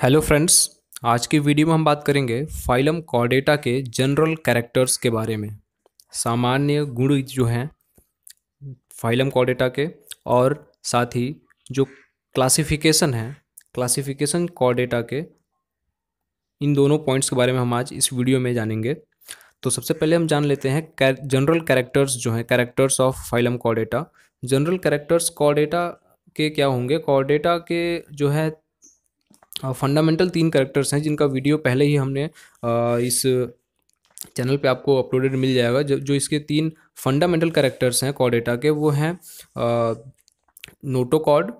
Hello friends, आज की video में हम बात करेंगे फाइलम कॉर्डेटा के जनरल कैरेक्टर्स के बारे में। सामान्य गुण जो हैं फाइलम कॉर्डेटा के और साथ ही जो क्लासिफिकेशन है, क्लासिफिकेशन कॉर्डेटा के, इन दोनों पॉइंट्स के बारे में हम आज इस वीडियो में जानेंगे। तो सबसे पहले हम जान लेते हैं जनरल कैरेक्टर्स जो हैं, characters of phylum chordata. General characters chordata के क्या होंगे? कॉर्डेटा के जो है फंडामेंटल तीन करेक्टर्स हैं जिनका वीडियो पहले ही हमने इस चैनल पे आपको अपलोडेड मिल जाएगा। जो जो इसके तीन फंडामेंटल करेक्टर्स हैं कॉडेटा के, वो हैं नोटोकॉड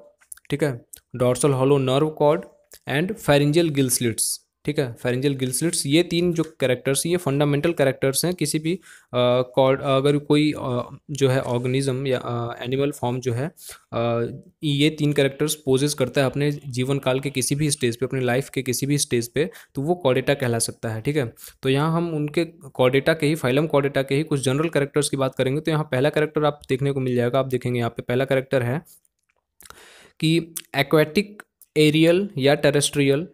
ठीक है dorsal hollow nerve cord and pharyngeal gill slits ठीक है फेरेंजियल गिल्सलिट्स ये तीन जो कैरेक्टर्स ये फंडामेंटल कैरेक्टर्स हैं किसी भी कॉड अगर कोई आ, जो है ऑर्गेनिज्म या एनिमल फॉर्म जो है आ, ये तीन कैरेक्टर्स पोजेस करता है अपने जीवन काल के किसी भी स्टेज पे अपने लाइफ के किसी भी स्टेज पे तो वो कॉडेटा कहला सकता है ठीक है? तो यहाँ हम उनके कॉडेटा के ही फाइलम कॉडेटा के ही कुछ जनरल कैरेक्टर्स की बात करेंगे तो यहाँ पहला करेक्टर आप देखने को मिल जाएगा आप देखेंगे यहाँ पे पहला करेक्टर है कि एक्वेटिक एरियल या terrestrial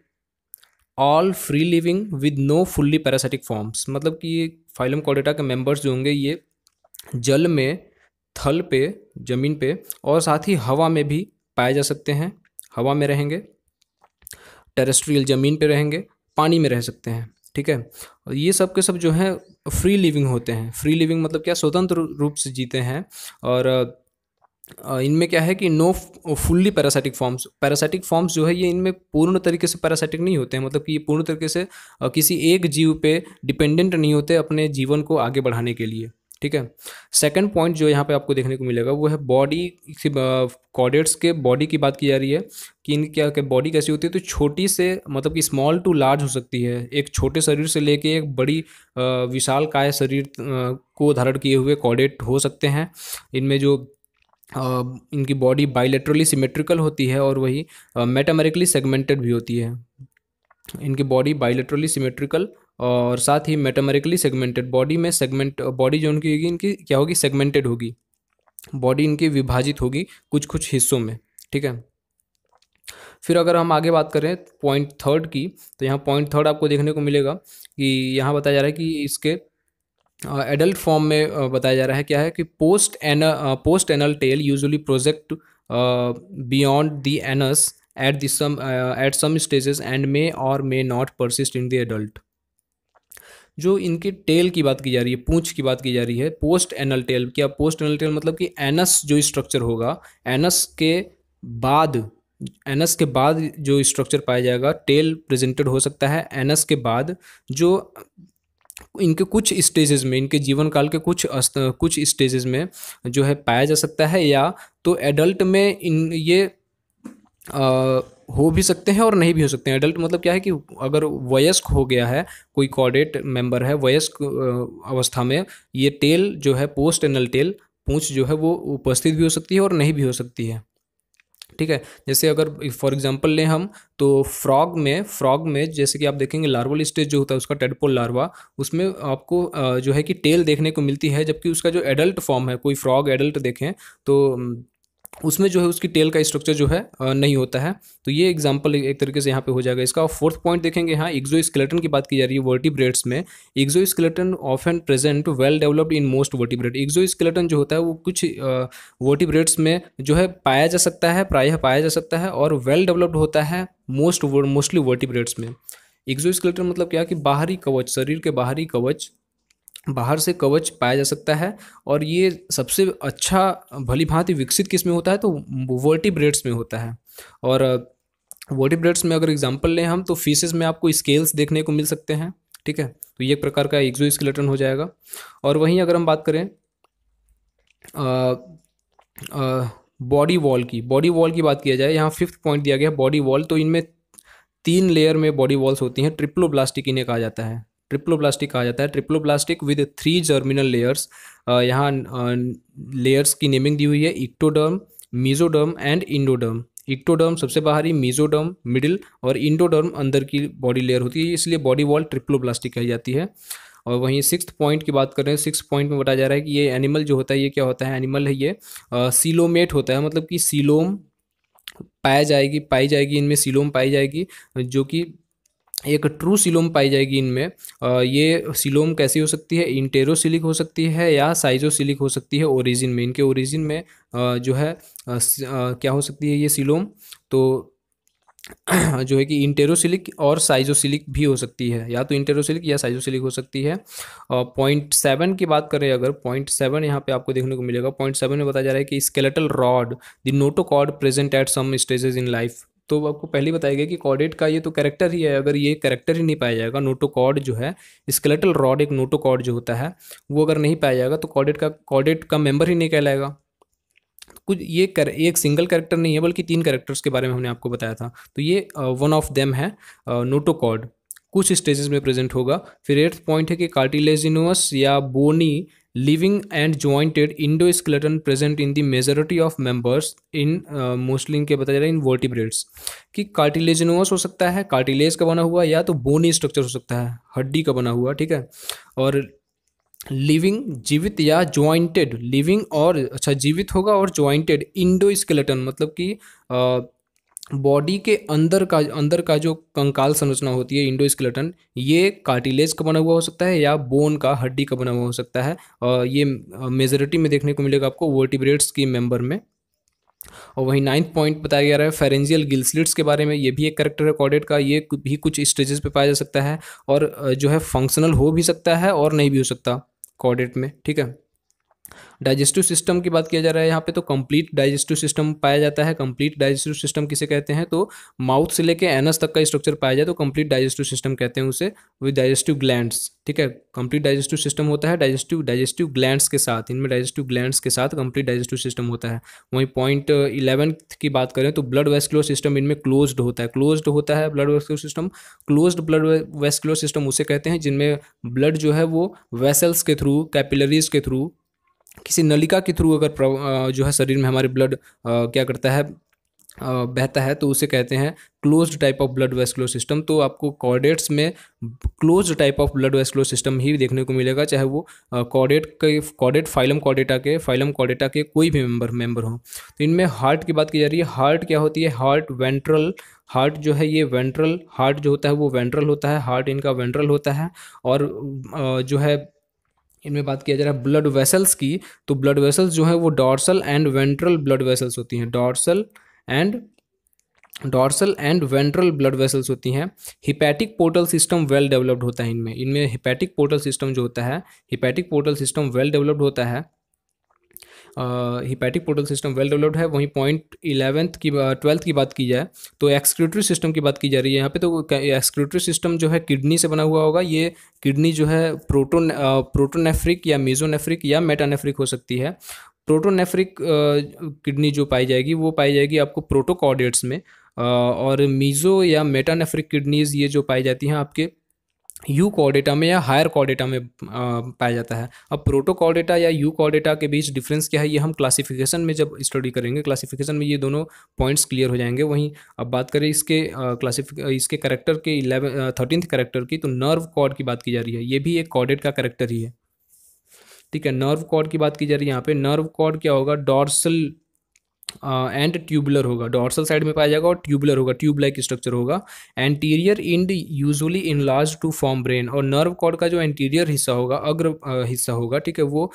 all free living with no fully parasitic forms मतलब कि ये फाइलम कॉडेटा के मेंबर्स जो होंगे, ये जल में, थल पे, ज़मीन पे और साथ ही हवा में भी पाए जा सकते हैं। हवा में रहेंगे टेरेस्ट्रियल ज़मीन पे रहेंगे, पानी में रह सकते हैं, ठीक है? और ये सब के सब जो हैं फ्री लिविंग होते हैं। फ्री लिविंग मतलब क्या? स्वतंत्र रूप से जीते हैं और इनमें क्या है कि no fully parasitic forms parasitic forms जो है ये इनमें पूर्ण तरीके से पैरासाइटिक नहीं होते हैं। मतलब कि ये पूर्ण तरीके से किसी एक जीव पे डिपेंडेंट नहीं होते अपने जीवन को आगे बढ़ाने के लिए, ठीक है? सेकंड पॉइंट जो यहाँ पे आपको देखने को मिलेगा वो है बॉडी कॉडेट्स के बॉडी की बात की जा रही है कि इनकी क्या क्या बॉडी कैसी होती है? तो छोटी से मतलब कि स्मॉल टू लार्ज हो सकती है। एक छोटे शरीर से लेके एक बड़ी विशाल काय शरीर को धारण किए हुए कॉडेट हो सकते हैं। इनमें जो इनकी बॉडी बाइलेटरली सिमेट्रिकल होती है और वही मेटामेरिकली सेगमेंटेड भी होती है। इनकी बॉडी बाइलेटरली सिमेट्रिकल और साथ ही मेटामेरिकली सेगमेंटेड। बॉडी में सेगमेंट, बॉडी जो उनकी होगी, इनकी क्या होगी? सेगमेंटेड होगी। बॉडी इनकी विभाजित होगी कुछ कुछ हिस्सों में, ठीक है? फिर अगर हम आगे बात करें पॉइंट थर्ड की तो यहाँ पॉइंट थर्ड आपको देखने को मिलेगा कि यहाँ बताया जा रहा है कि इसके एडल्ट फॉर्म में बताया जा रहा है, क्या है कि post an post anal tail usually project beyond the anus at दिसम at some stages and may और may not persist in the adult जो इनके टेल की बात की जा रही है, पूंछ की बात की जा रही है पोस्ट एनल टेल क्या पोस्ट एनल टेल मतलब कि एनस जो स्ट्रक्चर होगा एनस के बाद एनस के बाद जो स्ट्रक्चर पाया जाएगा टेल प्रेजेंटेड हो सकता है एनस के बाद जो इनके कुछ स्टेजेस में इनके जीवन काल के कुछ कुछ स्टेजेस में जो है पाया जा सकता है या तो एडल्ट में इन ये आ, हो भी सकते हैं और नहीं भी हो सकते हैं। एडल्ट मतलब क्या है कि अगर वयस्क हो गया है कोई कॉर्डेट मेंबर है वयस्क अवस्था में ये टेल जो है पोस्ट एनल टेल पूंछ जो है वो उपस्थित भी हो सकती है और नहीं भी हो सकती है। ठीक है? जैसे अगर फॉर एग्जांपल लें हम तो फ्रॉग में फ्रॉग में जैसे कि आप देखेंगे लार्वल स्टेज जो होता है उसका टेडपोल लार्वा उसमें आपको जो है कि टेल देखने को मिलती है, जबकि उसका जो एडल्ट फॉर्म है, कोई फ्रॉग एडल्ट देखें तो उसमें जो है उसकी टेल का स्ट्रक्चर जो है नहीं होता है। तो ये एग्जांपल एक तरीके से यहाँ पे हो जाएगा। इसका और फोर्थ पॉइंट देखेंगे यहाँ एक्जो स्केलेटन की बात की जा रही है वर्टिब्रेट्स में। Exoskeleton of and present well developed in most vertebrate exoskeleton जो होता है वो कुछ वर्टिब्रेट्स में जो है पाया जा सकता है, प्रायः पाया जा सकता है और वेल डेवलप्ड होता है मोस्ट मोस्टली वर्टिब्रेट्स में। एक्जो स्केलेटन मतलब क्या? कि बाहरी कवच, शरीर के बाहरी कवच बाहर से कवच पाया जा सकता है और ये सबसे अच्छा भली भांति विकसित किसमें होता है? तो वर्टिब्रेड्स में होता है। और वर्टिब्रेड्स में अगर एग्जांपल लें हम तो फीसेस में आपको स्केल्स देखने को मिल सकते हैं, ठीक है? तो ये एक प्रकार का एक्जो हो जाएगा। और वहीं अगर हम बात करें बॉडी वॉल की, बॉडी वॉल की बात किया जाए, यहाँ फिफ्थ पॉइंट दिया गया बॉडी वॉल तो इनमें तीन लेयर में बॉडी वॉल्स होती हैं, ट्रिप्लोब्लास्टिक इन्हें कहा जाता है। ट्रिप्लोप्लास्टिक कहा जाता है। Triploblastic with three germinal layers यहाँ लेयर्स की नेमिंग दी हुई है। Ectoderm mesoderm and endoderm. Ectoderm सबसे बाहरी मीजोडर्म मिडिल और इंडोडर्म अंदर की बॉडी लेयर होती है। इसलिए बॉडी वॉल ट्रिप्लोप्लास्टिक कही जाती है। और वहीं सिक्स पॉइंट की बात करें सिक्स पॉइंट में बताया जा रहा है कि ये एनिमल जो होता है, ये क्या होता है? एनिमल है ये सीलोमेट होता है। मतलब कि सीलोम पाया जाएगी, पाई जाएगी, इनमें सीलोम पाई जाएगी, जो कि एक ट्रू सिलोम पाई जाएगी इनमें। ये सिलोम कैसी हो सकती है? इंटेरोसिलिक हो सकती है या साइजोसिलिक हो सकती है ओरिजिन में। इनके ओरिजिन में जो है क्या हो सकती है ये सिलोम तो जो है कि इंटेरोसिलिक और साइजोसिलिक भी हो सकती है। या तो इंटेरोसिलिक या साइजोसिलिक हो सकती है। पॉइंट सेवन की बात करें अगर पॉइंट सेवन यहाँ पे आपको देखने को मिलेगा। पॉइंट सेवन में बताया जा रहा है कि skeletal rod the notochord present at some stages in life तो आपको पहले बताया गया कि कॉर्डेट का ये तो कैरेक्टर ही है, अगर ये कैरेक्टर ही नहीं पाया जाएगा, नोटोकॉर्ड जो है, स्केलेटल रॉड एक नोटोकॉर्ड जो होता है, वो अगर नहीं पाया जाएगा तो कॉर्डेट का कॉर्डेट का मेंबर ही नहीं कहलाएगा। कुछ ये कर एक सिंगल कैरेक्टर नहीं है, बल्कि तीन कैरेक्टर्स के बारे में हमने आपको बताया था। तो ये वन ऑफ़ देम है नोटोकॉर्ड। कुछ स्टेजेस में प्रेजेंट होगा। फिर एट्थ पॉइंट है कि कार्टिलेजिनोस या bony living and jointed endoskeleton present in the majority of members in mostly इनके बताया जा रहा है इन वर्टिब्रेट्स कि कार्टिलेजिनोस हो सकता है कार्टिलेज का बना हुआ, या तो बोनी स्ट्रक्चर हो सकता है, हड्डी का बना हुआ, ठीक है? और लिविंग जीवित या ज्वाइंटेड लिविंग और अच्छा जीवित होगा और ज्वाइंटेड इंडो स्केलेटन मतलब कि बॉडी के अंदर का अंदर का जो कंकाल संरचना होती है इंडो स्केलेटन ये कार्टिलेज का बना हुआ हो सकता है या बोन का, हड्डी का बना हुआ हो सकता है। और ये मेजोरिटी में देखने को मिलेगा आपको वर्टिब्रेट्स की मेंबर में। और वहीं नाइन्थ पॉइंट बताया गया है फेरेंजियल गिल्सलिट्स के बारे में, ये भी एक करेक्टर है कॉडेट का, ये भी कुछ स्टेजेस पे पाया जा सकता है और जो है फंक्शनल हो भी सकता है और नहीं भी हो सकता कॉर्डेट में, ठीक है? डाइजेस्टिव सिस्टम की बात किया जा रहा है, यहाँ पे तो कंप्लीट डाइजेस्टिव सिस्टम पाया जाता है, कंप्लीट डाइजेस्टिव सिस्टम किसे कहते हैं तो माउथ से लेके एनस तक का स्ट्रक्चर पाया जाए तो कंप्लीट डाइजेस्टिव सिस्टम कहते हैं उसे विद डाइजेस्टिव ग्लैंड्स ठीक है? कंप्लीट डाइजेस्टिव सिस्टम होता है, डाइजेस्टिव डाइजेस्टिव ग्लैंड्स के साथ, इनमें डाइजेस्टिव ग्लैंड्स के साथ कंप्लीट डाइजेस्टिव सिस्टम होता है। वहीं पॉइंट इलेवन की बात करें तो ब्लड वेस्कुलर सिस्टम इनमें क्लोज्ड होता है क्लोज्ड होता है blood vascular system close blood vascular system उसे कहते हैं, जिनमें ब्लड जो है वो वेसल्स के थ्रू कैपिलरीज के थ्रू किसी नलिका के थ्रू अगर जो है शरीर में हमारे ब्लड क्या करता है बहता है तो उसे कहते हैं closed type of blood vascular system तो आपको कॉर्डेट्स में closed type of blood vascular system ही देखने को मिलेगा, चाहे वो कॉर्डेट के कॉर्डेट फाइलम कॉर्डेटा के फाइलम कॉर्डेटा के कोई भी मेंबर मेंबर हो। तो इनमें हार्ट की बात की जा रही है। हार्ट क्या होती है? हार्ट वेंट्रल हार्ट जो है ये वेंट्रल हार्ट जो होता है वो वेंट्रल होता है। हार्ट इनका वेंट्रल होता है और जो है इनमें बात किया जा रहा है ब्लड वेसल्स की तो ब्लड वेसल्स जो है वो dorsal and ventral blood vessels होती हैं। Dorsal and dorsal and ventral blood vessels होती हैं। Hepatic portal system well developed होता है इनमें। इनमें हिपैटिक पोर्टल सिस्टम जो होता है hepatic portal system well developed होता है। Hepatic portal system well developed है, वहीं पॉइंट इलेवेंथ की ट्वेल्थ की बात की जाए तो एक्सक्रीटरी सिस्टम की बात की जा रही है यहाँ पे तो एक्सक्रीटरी सिस्टम जो है किडनी से बना हुआ होगा, ये किडनी जो है प्रोटोन प्रोटोनेफ्रिक या मीजोनेफ्रिक या मेटानेफ्रिक हो सकती है। प्रोटोनेफ्रिक किडनी जो पाई जाएगी, वो पाई जाएगी आपको प्रोटोकॉर्डेट्स में और मीज़ो या मेटानेफ्रिक किडनीज़ ये जो पाई जाती हैं आपके यू कॉडेटा में या हायर कॉडेटा में पाया जाता है। अब प्रोटो कॉडेटा या यू कॉडेटा के बीच डिफरेंस क्या है, ये हम क्लासिफिकेशन में जब स्टडी करेंगे क्लासिफिकेशन में ये दोनों पॉइंट्स क्लियर हो जाएँगे। वहीं अब बात करें इसके क्लासिफिक इसके करेक्टर के इलेवन थर्टीनथ करेक्टर की तो नर्व कॉड की बात की जा रही है। ये भी एक कॉडेट का करेक्टर ही है। ठीक है नर्व कॉड की बात की जा रही है यहाँ पे। नर्व कॉड क्या होगा? डॉर्सल एंड ट्यूबुलर होगा। डॉर्सल साइड में पाया जाएगा और ट्यूबुलर होगा। ट्यूब लाइक स्ट्रक्चर होगा। Anterior end usually enlarged to form brain और नर्व कॉर्ड का जो एंटीरियर हिस्सा होगा, अग्र हिस्सा होगा, ठीक है, वो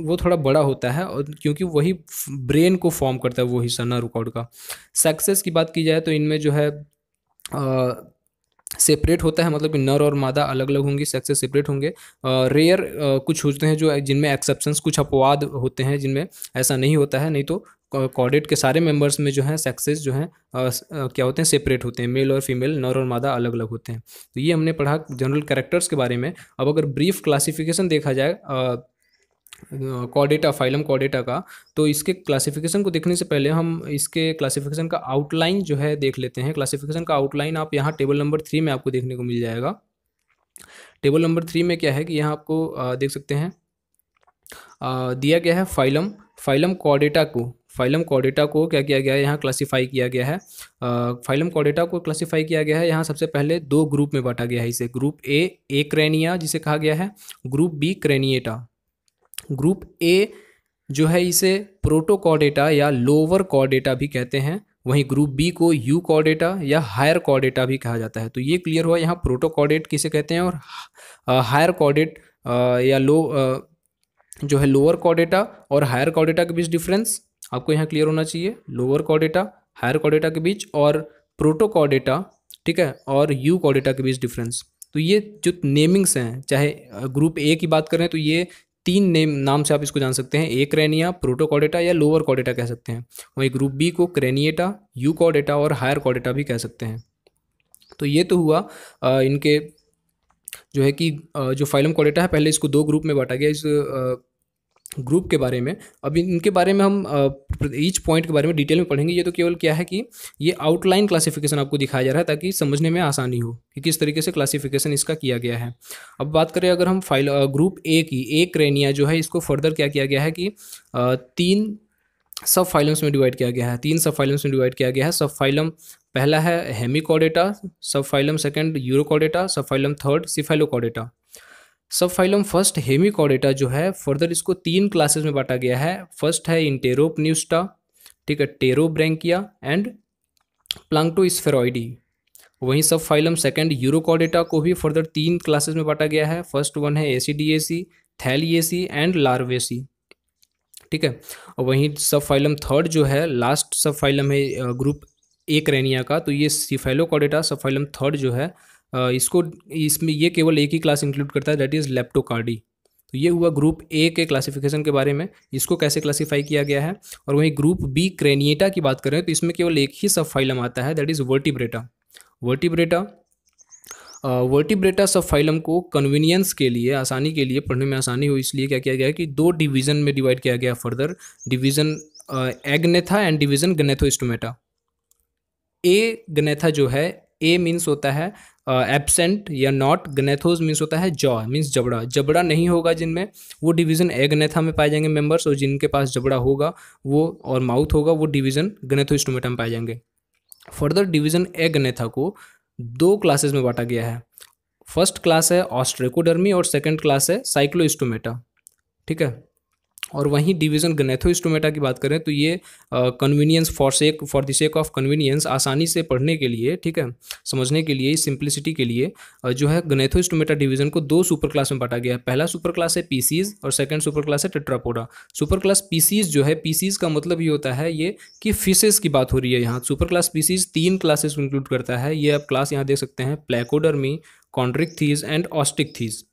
वो थोड़ा बड़ा होता है और क्योंकि वही ब्रेन को फॉर्म करता है वो हिस्सा नर्व कॉर्ड का। सक्सेस की बात की जाए तो इनमें जो है सेपरेट होता है मतलब कि नर और मादा अलग अलग होंगी सेक्सेस सेपरेट होंगे। रेयर कुछ होते हैं जो जिनमें एक्सेप्शंस कुछ अपवाद होते हैं जिनमें ऐसा नहीं होता है, नहीं तो कॉर्डेट के सारे मेंबर्स में जो है सेक्सेस जो हैं क्या होते हैं सेपरेट होते हैं। मेल और फीमेल नर और मादा अलग अलग होते हैं। तो ये हमने पढ़ा जनरल कैरेक्टर्स के बारे में। अब अगर ब्रीफ क्लासिफिकेशन देखा जाए कॉडेटा फाइलम कॉडेटा का तो इसके क्लासिफिकेशन को देखने से पहले हम इसके क्लासिफिकेशन का आउटलाइन जो है देख लेते हैं। क्लासिफिकेशन का आउटलाइन आप यहाँ टेबल नंबर थ्री में आपको देखने को मिल जाएगा। टेबल नंबर थ्री में क्या है कि यहाँ आपको देख सकते हैं। दिया गया है फाइलम फाइलम कॉडेटा को। फाइलम कॉडेटा को क्या किया गया है? यहाँ क्लासीफाई किया गया है। फाइलम कॉडेटा को क्लासीफाई किया गया है। यहाँ सबसे पहले दो ग्रुप में बांटा गया है इसे। ग्रुप ए ए क्रेनिया जिसे कहा गया है। Group B craniata group A जो है इसे प्रोटोकॉडेटा या लोअर कॉडेटा भी कहते हैं। वहीं ग्रुप बी को यू कॉडेटा या हायर कॉडेटा भी कहा जाता है। तो ये क्लियर हुआ। यहाँ प्रोटोकॉर्डेट किसे कहते हैं? और हायर कॉर्डेट या लो जो है लोअर कॉडेटा और हायर कॉडेटा के बीच डिफरेंस आपको यहाँ क्लियर होना चाहिए। लोअर कॉडेटा हायर कॉडेटा के बीच और प्रोटो कॉडेटा ठीक है? और यू कॉडेटा के बीच डिफरेंस तो ये जो नेमिंग्स हैं चाहे ग्रुप ए की बात करें तो ये तीन नेम नाम से आप इसको जान सकते हैं। ए क्रेनिया प्रोटोकॉडेटा या लोअर कॉडेटा कह सकते हैं। वहीं ग्रुप बी को क्रेनिएटा यू कॉडेटा और हायर कॉडेटा भी कह सकते हैं। तो ये तो हुआ आ, इनके जो है कि जो फाइलम कॉडेटा है पहले इसको दो ग्रुप में बांटा गया। इस ग्रुप के बारे में। अब इनके बारे में हम ईच पॉइंट के बारे में डिटेल में पढ़ेंगे। ये तो केवल क्या है कि ये आउटलाइन क्लासिफिकेशन आपको दिखाया जा रहा है ताकि समझने में आसानी हो कि किस तरीके से क्लासिफिकेशन इसका किया गया है। अब बात करें अगर हम फ़ाइल ग्रुप ए की ए क्रेनिया जो है, इसको फर्दर क्या किया गया है कि तीन सब फाइलम्स में डिवाइड किया गया है। तीन सब फाइलम्स में डिवाइड किया गया है। सब फाइलम पहला है Hemichordata sub phylum second Urochordata sub phylum third Cephalochordata sub phylum first Hemichordata जो है, फर्दर इसको तीन क्लासेस में बांटा गया है। फ़र्स्ट है इंटेरोपन्यूस्टा, ठीक है, टेरोब्रैंकिया एंड प्लांक्टोस्फेरॉइडी। वहीं सब फाइलम सेकेंड यूरोकॉडेटा को भी फर्दर तीन क्लासेस में बांटा गया है। फ़र्स्ट वन है एसीडीएसी, थैलिएसी एंड लार्वेसी, ठीक है। और वहीं सब फाइलम थर्ड जो है लास्ट सब फाइलम है ग्रुप एक रेनिया का तो ये सिफेलोकॉडेटा सब फाइलम थर्ड जो है इसको इसमें ये केवल एक ही क्लास इंक्लूड करता है दैट इज़ लेप्टोकार्डी तो ये हुआ ग्रुप ए के क्लासिफिकेशन के बारे में। इसको कैसे क्लासीफाई किया गया है? और वहीं ग्रुप बी क्रेनिएटा की बात करें तो इसमें केवल एक ही सब फाइलम आता है that is vertebrata vertebrata vertebrata subphylum को कन्वीनियंस के लिए, आसानी के लिए, पढ़ने में आसानी हो, इसलिए क्या किया गया कि दो डिवीज़न में डिवाइड किया गया further division agnatha and division gnathostomata agnatha जो है ए मीन्स होता है एबसेंट या नॉट गनेथोज मीन्स होता है जॉ मीन्स जबड़ा। जबड़ा नहीं होगा जिनमें, वो डिवीज़न ए गनेथा में पाए जाएँगे मेंबर्स और जिनके पास जबड़ा होगा, वो और माउथ होगा, वो डिवीज़न गनेथोस्टोमेटा में पाए जाएँगे। फर्दर डिवीज़न ए गनेथा को दो क्लासेस में बांटा गया है। फ़र्स्ट क्लास है ऑस्ट्रेकोडर्मी और सेकेंड क्लास है साइक्लोस्टोमेटा ठीक है? और वहीं डिवीज़न गनेथोस्टोमेटा की बात करें तो ये convenience for sake for the sake of convenience आसानी से पढ़ने के लिए ठीक है समझने के लिए सिंप्लिसिटी के लिए uh, जो है गनेथोस्टोमेटा डिवीज़न को दो सुपर क्लास में बांटा गया है। पहला सुपर क्लास है पीसीज और सेकंड सुपर क्लास है टेट्रापोडा सुपर क्लास पीसीज जो है पीसीज का मतलब ये होता है ये कि फिशेज की बात हो रही है यहाँ। सुपर क्लास पीसीज तीन क्लासेस इंक्लूड करता है। ये आप क्लास यहाँ देख सकते हैं प्लेकोडर्मी कॉन्ड्रिक थीज एंड ऑस्टिक थीज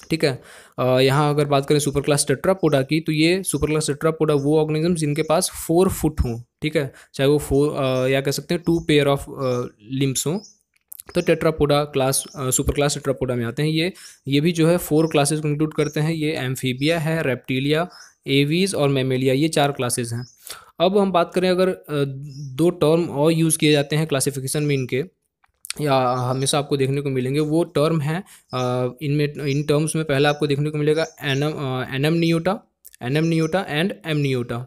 ठीक है? यहाँ अगर बात करें सुपर क्लास टेट्रापोडा की तो ये सुपर क्लास टेट्रापोडा वो ऑर्गेनिज्म जिनके पास फोर फुट हों, ठीक है? चाहे वो फोर या कह सकते हैं टू पेयर ऑफ़ लिम्स हों। तो tetrapoda class super class tetrapoda में आते हैं। ये ये भी जो है फोर क्लासेस को इंक्लूड करते हैं। ये एम्फीबिया है रेप्टीलिया एवीज और मेमेलिया ये चार क्लासेस हैं। अब हम बात करें अगर दो टर्म और यूज़ किए जाते हैं क्लासिफिकेशन में इनके। या हमेशा आपको देखने को मिलेंगे। वो टर्म है इनमें, इन टर्म्स में पहला आपको देखने को मिलेगा annum annum नियोटा annum नियोटा and M नियोटा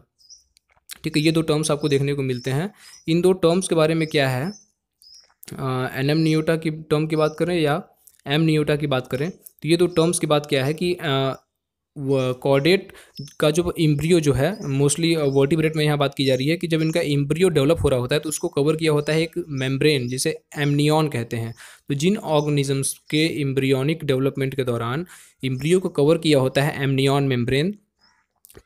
ठीक है, ये दो टर्म्स आपको देखने को मिलते हैं। इन दो टर्म्स के बारे में क्या है? एनम नियोटा की टर्म की बात करें या एम नियोटा की बात करें तो ये दो टर्म्स की बात क्या है कि कॉर्डेट का जो इम्ब्रियो जो है मोस्टली वर्टिब्रेट में यहाँ बात की जा रही है कि जब इनका इम्ब्रियो डेवलप हो रहा होता है तो उसको कवर किया होता है एक मेम्ब्रेन जिसे एमनियन कहते हैं। तो जिन ऑर्गेनिजम्स के इम्ब्रियोनिक डेवलपमेंट के दौरान इम्ब्रियो को कवर किया होता है एमनियन मेम्ब्रेन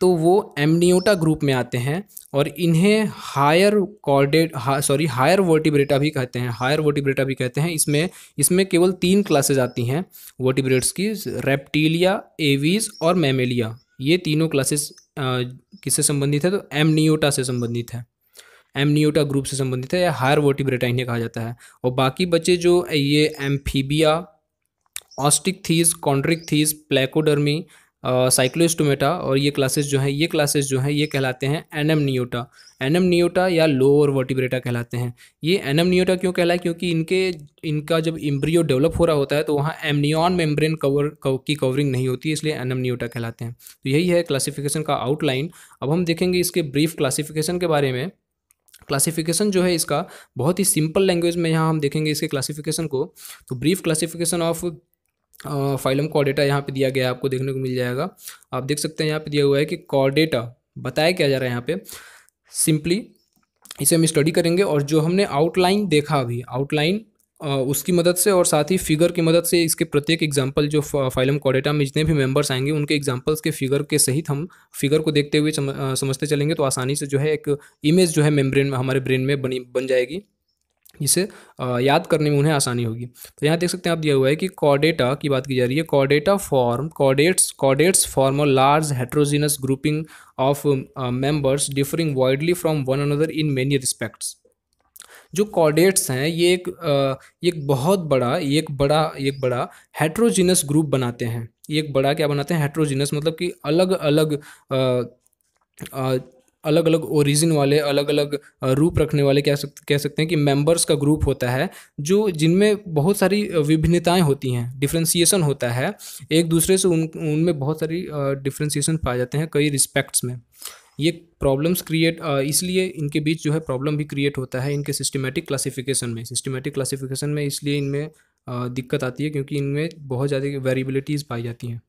तो वो एमनियोटा ग्रुप में आते हैं और इन्हें higher chordate sorry higher vertebrata भी कहते हैं, हायर वर्टिब्रेटा भी कहते हैं। इसमें इसमें केवल तीन क्लासेज आती हैं, वर्टिब्रेट्स की, रेप्टीलिया, एवीज और मैमेलिया। ये तीनों क्लासेस किससे संबंधित है? तो एमनियोटा से संबंधित है। एमनियोटा ग्रुप से संबंधित है या हायर वर्टिब्रेटा इन्हें कहा जाता है। और बाकी बचे जो, ये Amphibia, Osteichthyes Chondrichthyes Placodermi Cyclostomata और ये क्लासेस जो हैं ये क्लासेस जो हैं ये कहलाते हैं एनम नियोटा एनम नियोटा या लोअर वर्टिब्रेटा कहलाते हैं। ये एनम नियोटा क्यों कहलाए क्योंकि इनके इनका जब इम्ब्रियो डेवलप हो रहा होता है तो वहाँ एमनियन मेम्ब्रेन कवर कव, की कवरिंग नहीं होती इसलिए एनम नियोटा कहलाते हैं। तो यही है क्लासिफिकेशन का आउटलाइन अब हम देखेंगे इसके ब्रीफ क्लासिफिकेशन के बारे में। क्लासिफिकेशन जो है इसका बहुत ही सिंपल लैंग्वेज में यहाँ हम देखेंगे इसके क्लासिफिकेशन को। तो brief classification of phylum chordata यहाँ पे दिया गया है, आपको देखने को मिल जाएगा। आप देख सकते हैं यहाँ पे दिया हुआ है कि कॉर्डेटा बताया क्या जा रहा है यहाँ पे। सिंपली इसे हम स्टडी करेंगे और जो हमने आउटलाइन देखा अभी आउटलाइन उसकी मदद से और साथ ही फिगर की मदद से इसके प्रत्येक एग्ज़ाम्पल जो फाइलम कॉडेटा में जितने भी मेंबर्स आएँगे, उनके एग्जाम्पल्स के फिगर के सहित हम फिगर को देखते हुए समझते चलेंगे तो आसानी से जो है एक इमेज जो है मेम्ब्रेन में, हमारे ब्रेन में बनी, बन जाएगी। जिसे याद करने में उन्हें आसानी होगी। तो यहाँ देख सकते हैं आप दिया हुआ है कि कॉडेटा की बात की जा रही है। कॉडेटा form chordates chordates form a large heterogeneous grouping of members differing widely from one another in many respects जो कॉडेट्स हैं, ये एक एक बहुत बड़ा एक बड़ा एक बड़ा हेट्रोजीनस ग्रुप बनाते हैं। एक बड़ा क्या बनाते हैं? हेट्रोजीनस मतलब कि अलग अलग अलग अलग ओरिजिन वाले अलग अलग रूप रखने वाले कह सक, कह सकते हैं कि मेंबर्स का ग्रुप होता है जो जिनमें बहुत सारी विभिन्नताएँ होती हैं डिफ्रेंसिएशन होता है। एक दूसरे से उन उनमें बहुत सारी डिफ्रेंसिएशन पाए जाते हैं कई रिस्पेक्ट्स में। ये प्रॉब्लम्स क्रिएट इसलिए इनके बीच जो है प्रॉब्लम भी क्रिएट होता है इनके सिस्टमेटिक क्लासिफिकेशन में। सिस्टमेटिक क्लासिफिकेशन में इसलिए इनमें दिक्कत आती है क्योंकि इनमें बहुत ज़्यादा वेरिएबिलिटीज़ पाई जाती हैं।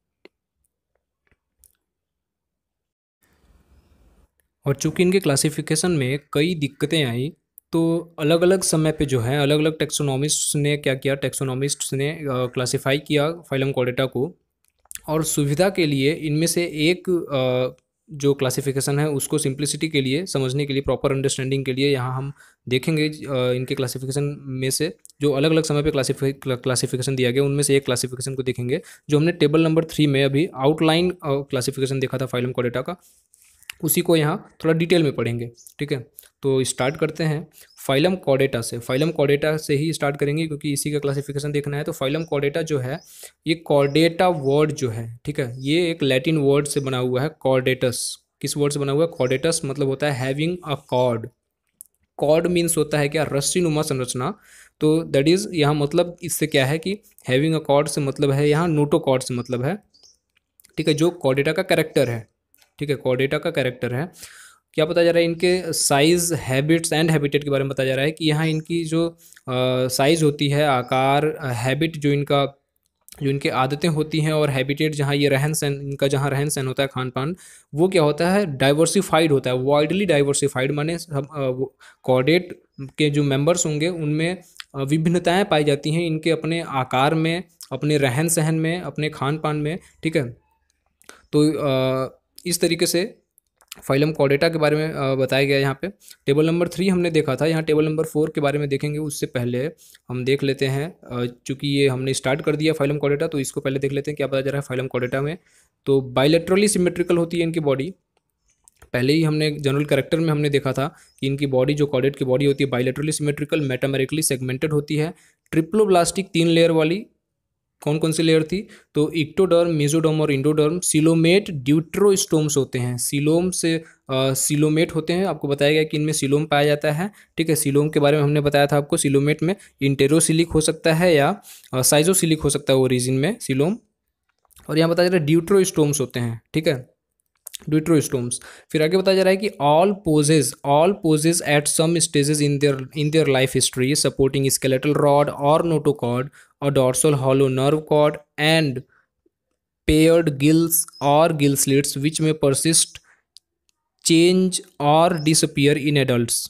और चूँकि इनके क्लासिफिकेशन में कई दिक्कतें आई तो अलग अलग समय पे जो है अलग अलग टेक्सोनॉमिस्ट ने क्या किया? टेक्सोनॉमिस्ट ने क्लासिफाई किया फाइलम कोडेटा को और सुविधा के लिए इनमें से एक जो क्लासिफिकेशन है, उसको सिंप्लिसिटी के लिए, समझने के लिए प्रॉपर अंडरस्टैंडिंग के लिए यहाँ हम देखेंगे इनके क्लासिफिकेशन में से जो अलग अलग समय पे क्लासिफाई क्लासिफिकेशन दिया गया, उनमें से एक क्लासिफिकेशन को देखेंगे, जो हमने टेबल नंबर थ्री में अभी आउटलाइन क्लासिफिकेशन देखा था फाइलम कोडेटा का। उसी को यहाँ थोड़ा डिटेल में पढ़ेंगे, ठीक है? तो स्टार्ट करते हैं फाइलम कॉडेटा से। फाइलम कॉडेटा से ही स्टार्ट करेंगे क्योंकि इसी का क्लासिफिकेशन देखना है। तो फाइलम कॉडेटा जो है, ये कॉर्डेटा वर्ड जो है, ठीक है? ये एक लैटिन वर्ड से बना हुआ है कॉर्डेटस किस वर्ड से बना हुआ है? कॉर्डेटस मतलब होता है having a chord chord means होता है क्या? रस्सी नुमा संरचना। तो दैट इज़ यहाँ मतलब इससे क्या है कि हैविंग अ कॉर्ड से मतलब है, यहाँ नोटो कॉर्ड से मतलब है, ठीक है? जो कॉर्डेटा का करेक्टर है। ठीक है कॉडेटा का कैरेक्टर है। क्या बताया जा रहा है इनके साइज़ हैबिट्स एंड हैबिटेट के बारे में बताया जा रहा है कि यहाँ इनकी जो साइज़ होती है, आकार हैबिट जो इनका, जो इनकी आदतें होती हैं और हैबिटेट जहाँ ये रहन सहन, इनका जहाँ रहन सहन होता है खान पान, वो क्या होता है? डाइवर्सिफाइड होता है। वाइडली डाइवर्सिफाइड माने कॉडेट के जो मेंबर्स होंगे, उनमें विभिन्नताएँ पाई जाती हैं इनके अपने आकार में, अपने रहन सहन में, अपने खान पान में, ठीक है? तो इस तरीके से फाइलम कॉडेटा के बारे में बताया गया यहाँ पे। टेबल नंबर थ्री हमने देखा था। यहाँ टेबल नंबर फोर के बारे में देखेंगे, उससे पहले हम देख लेते हैं चूँकि ये हमने स्टार्ट कर दिया फाइलम कॉडेटा तो इसको पहले देख लेते हैं क्या बताया जा रहा है फाइलम कॉडेटा में। तो बायोलेट्रली सिमेट्रिकल होती है इनकी बॉडी। पहले ही हमने जनरल करेक्टर में हमने देखा था कि इनकी बॉडी, जो कॉडेट की बॉडी होती है, बायोलेट्रली सिमेट्रिकल, मेटामेरिकली सेगमेंटेड होती है। ट्रिप्लोब्लास्टिक तीन लेयर वाली कौन कौन सी लेयर थी? तो इक्टोडर्म मेजोडर्म और इंडोडर्म सिलोमेट ड्यूट्रोस्टोम्स होते हैं। सिलोम से सिलोमेट होते हैं। आपको बताया गया कि इनमें सिलोम पाया जाता है। ठीक है सिलोम के बारे में हमने बताया था आपको। सिलोमेट में इंटेरोसिलिक हो सकता है या साइजोसिलिक हो सकता है ओरिजिन में सिलोम और यहाँ बताया जा रहा है ड्यूट्रोस्टोम्स होते हैं। ठीक है? ड्यूट्रोस्टोम्स फिर आगे बताया जा रहा है कि all possess all possess at some stages in their in their life history supporting skeletal rod और नोटोकॉर्ड और dorsal hollow nerve cord and paired gills or gill slits which may persist change or disappear in adults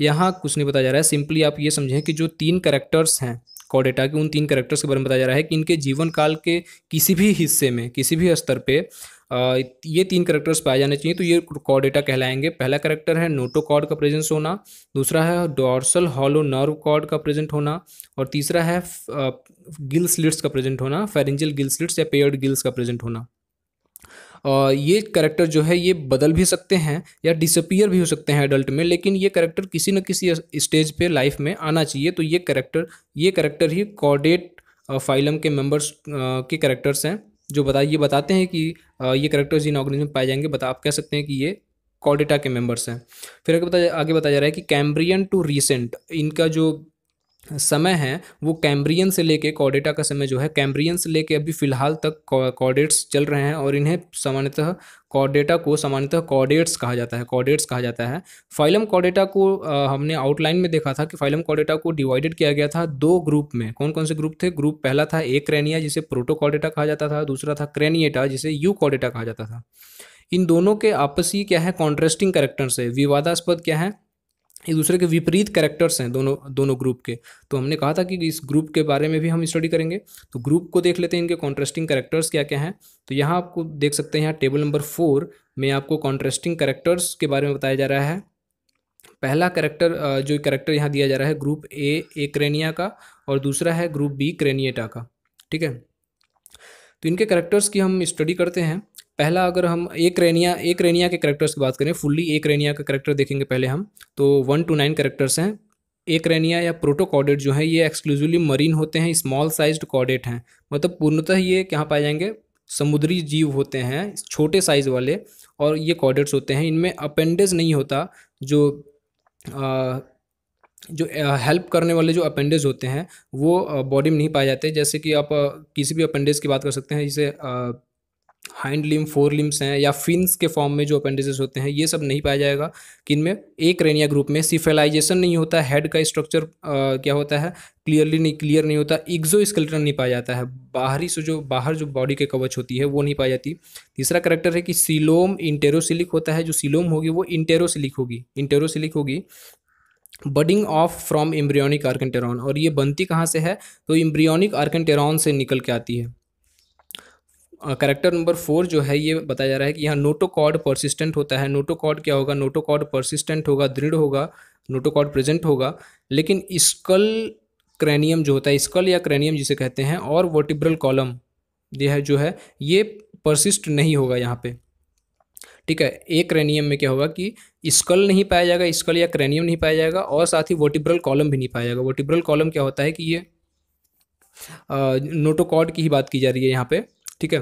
यहाँ कुछ नहीं बताया जा रहा है simply आप ये समझें कि जो तीन करेक्टर्स हैं कॉडेटा के उन तीन करेक्टर्स के बारे में बताया जा रहा है कि इनके जीवन काल के किसी भी हिस्से में किसी भी स्तर पे ये तीन करेक्टर्स पाए जाने चाहिए तो ये कॉर्डेटा कहलाएँगे। पहला करेक्टर है नोटो कॉर्ड का प्रेजेंस होना, दूसरा है डॉर्सल हॉलो नर्व कॉर्ड का प्रेजेंट होना, और तीसरा है गिल स्लिट्स का प्रेजेंट होना फेरेंजल गिल स्लिट्स या पेयर्ड गिल्स का प्रेजेंट होना। ये करेक्टर जो है, ये बदल भी सकते हैं या डिसअपियर भी हो सकते हैं एडल्ट में, लेकिन ये करेक्टर किसी न किसी स्टेज पे लाइफ में आना चाहिए तो ये करेक्टर ये करेक्टर ही कॉर्डेट फाइलम के मेंबर्स के करेक्टर्स हैं। जो बता, ये बताते हैं कि ये करेक्टर्स इन ऑर्गेनिज्म पाए जाएँगे, बता, आप कह सकते हैं कि ये कॉडेटा के मेंबर्स हैं। फिर आगे बताया आगे बताया जा रहा है कि कैम्ब्रियन टू रीसेंट इनका जो समय है वो कैम्ब्रियन से लेके कॉडेटा का समय जो है कैम्ब्रियन से लेके अभी फ़िलहाल तक कॉडेट्स चल रहे हैं और इन्हें सामान्यतः कॉडेटा को सामान्यतः कॉडेट्स कहा जाता है कॉडेट्स कहा जाता है। फाइलम कॉडेटा को आ, हमने आउटलाइन में देखा था कि फाइलम कॉडेटा को डिवाइडेड किया गया था दो ग्रुप में। कौन कौन से ग्रुप थे? ग्रुप पहला था ए क्रेनिया जिसे प्रोटोकॉडेटा कहा जाता था। दूसरा था क्रेनिएटा जिसे यू कॉडेटा कहा जाता था। इन दोनों के आपसी क्या है? कॉन्ट्रेस्टिंग करेक्टर्स है। विवादास्पद क्या है? एक दूसरे के विपरीत कैरेक्टर्स हैं दोनों दोनों ग्रुप के। तो हमने कहा था कि इस ग्रुप के बारे में भी हम स्टडी करेंगे। तो ग्रुप को देख लेते हैं इनके कॉन्ट्रेस्टिंग कैरेक्टर्स क्या क्या हैं। तो यहाँ आपको देख सकते हैं यहाँ टेबल नंबर फोर में आपको कॉन्ट्रेस्टिंग कैरेक्टर्स के बारे में बताया जा रहा है। पहला कैरेक्टर जो कैरेक्टर यहाँ दिया जा रहा है ग्रुप ए ए क्रेनिया का और दूसरा है ग्रुप बी क्रेनिएटा का। ठीक है? तो इनके करेक्टर्स की हम स्टडी करते हैं। पहला अगर हम एक रेनिया एक रेनिया के करेक्टर्स की बात करें फुल्ली एक रेनिया का करेक्टर देखेंगे पहले हम तो वन टू नाइन करेक्टर्स हैं। एक रेनिया या प्रोटोकॉडेट जो है ये एक्सक्लूसिवली मरीन होते हैं स्मॉल साइज्ड कॉडेट हैं। मतलब पूर्णतः ये कहाँ पाए जाएँगे? समुद्री जीव होते हैं छोटे साइज़ वाले और ये कॉडेट्स होते हैं। इनमें अपेंडेज नहीं होता जो आ, जो हेल्प करने वाले जो अपेंडेज होते हैं वो बॉडी में नहीं पाए जाते। जैसे कि आप किसी भी अपेंडेज की बात कर सकते हैं जैसे हाइंड लिम फोर लिम्स हैं या फिन्स के फॉर्म में जो अपेंडिसेस होते हैं, ये सब नहीं पाया जाएगा कि इनमें एक रेनिया ग्रुप में सिफेलाइजेशन नहीं होता हेड का स्ट्रक्चर क्या होता है क्लियरली नहीं क्लियर नहीं होता इग्जो स्केलेटन नहीं पाया जाता है। बाहरी से जो, बाहर जो बॉडी के कवच होती है, वो नहीं पाई जाती। तीसरा करेक्टर है कि सिलोम इंटेरोसिलिक होता है, जो सिलोम होगी, वो इंटेरोसिलिक होगी इंटेरोसिलिक होगी। Budding off from embryonic archenteron और ये बनती कहाँ से है तो एम्ब्रियोनिक आर्केंटेरॉन से निकल के आती है। करेक्टर नंबर फोर जो है, ये बताया जा रहा है कि यहाँ नोटोकॉड परसिस्टेंट होता है। नोटोकॉड क्या होगा? नोटोकॉड परसिस्टेंट होगा, दृढ़ होगा नोटोकॉड प्रेजेंट होगा। लेकिन स्कल क्रैनियम जो होता है स्कल या क्रैनियम जिसे कहते हैं, और वर्टिब्रल कॉलम यह जो है, ये परसिस्ट नहीं होगा यहाँ पे। ठीक है एक क्रैनियम में क्या होगा कि स्कल नहीं पाया जाएगा स्कल या क्रैनियम नहीं पाया जाएगा, और साथ ही वर्टिब्रल कॉलम भी नहीं पाया जाएगा। वर्टिब्रल कॉलम क्या होता है कि ये नोटोकॉड की ही बात की जा रही है यहाँ पे। ठीक है?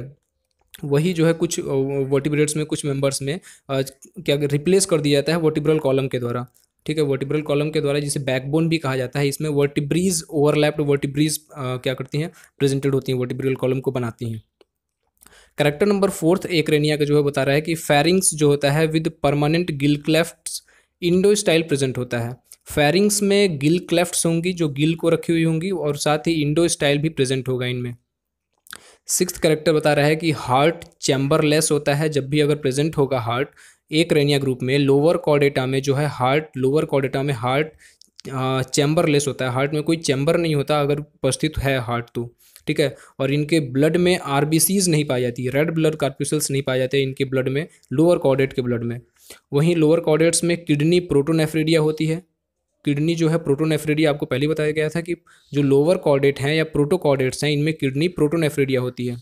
वही जो है कुछ वर्टिब्रेट्स में, कुछ मेंबर्स में क्या रिप्लेस कर दिया जाता है वर्टिब्रल कॉलम के द्वारा, ठीक है? वर्टिब्रल कॉलम के द्वारा जिसे बैकबोन भी कहा जाता है, इसमें वर्टिब्रीज ओवरलैप्ड वर्टिब्रीज क्या करती हैं? प्रेजेंटेड होती हैं वर्टिब्रल कॉलम को बनाती हैं। करेक्टर नंबर फोर्थ एक रेनिया का जो है बता रहा है कि फेरिंग्स जो होता है with permanent gill cleft endostyle present होता है। फेरिंग्स में गिल क्लेफ्ट्स होंगी, जो गिल को रखी हुई होंगी, और साथ ही इंडो स्टाइल भी प्रेजेंट होगा इनमें। सिक्स करेक्टर बता रहा है कि हार्ट चैम्बरलेस होता है, जब भी अगर प्रेजेंट होगा हार्ट, एक रेनिया ग्रुप में, लोअर कॉडेटा में जो है हार्ट, लोअर कॉडेटा में हार्ट चैम्बरलेस होता है। हार्ट में कोई चैम्बर नहीं होता अगर उपस्थित है हार्ट तो ठीक है? और इनके ब्लड में आर नहीं पाई जाती, रेड ब्लड कार्पिसल्स नहीं पाए जाते इनके ब्लड में, लोअर कॉडेट के ब्लड में। वहीं लोअर कॉडेट्स में किडनी प्रोटोनेफ्रीडिया होती है किडनी जो है प्रोटोनेफ्रेडिया आपको पहले बताया गया था कि जो लोअर कॉर्डेट हैं या प्रोटोकॉर्डेट्स हैं, इनमें किडनी प्रोटोनेफ्रेडिया होती है।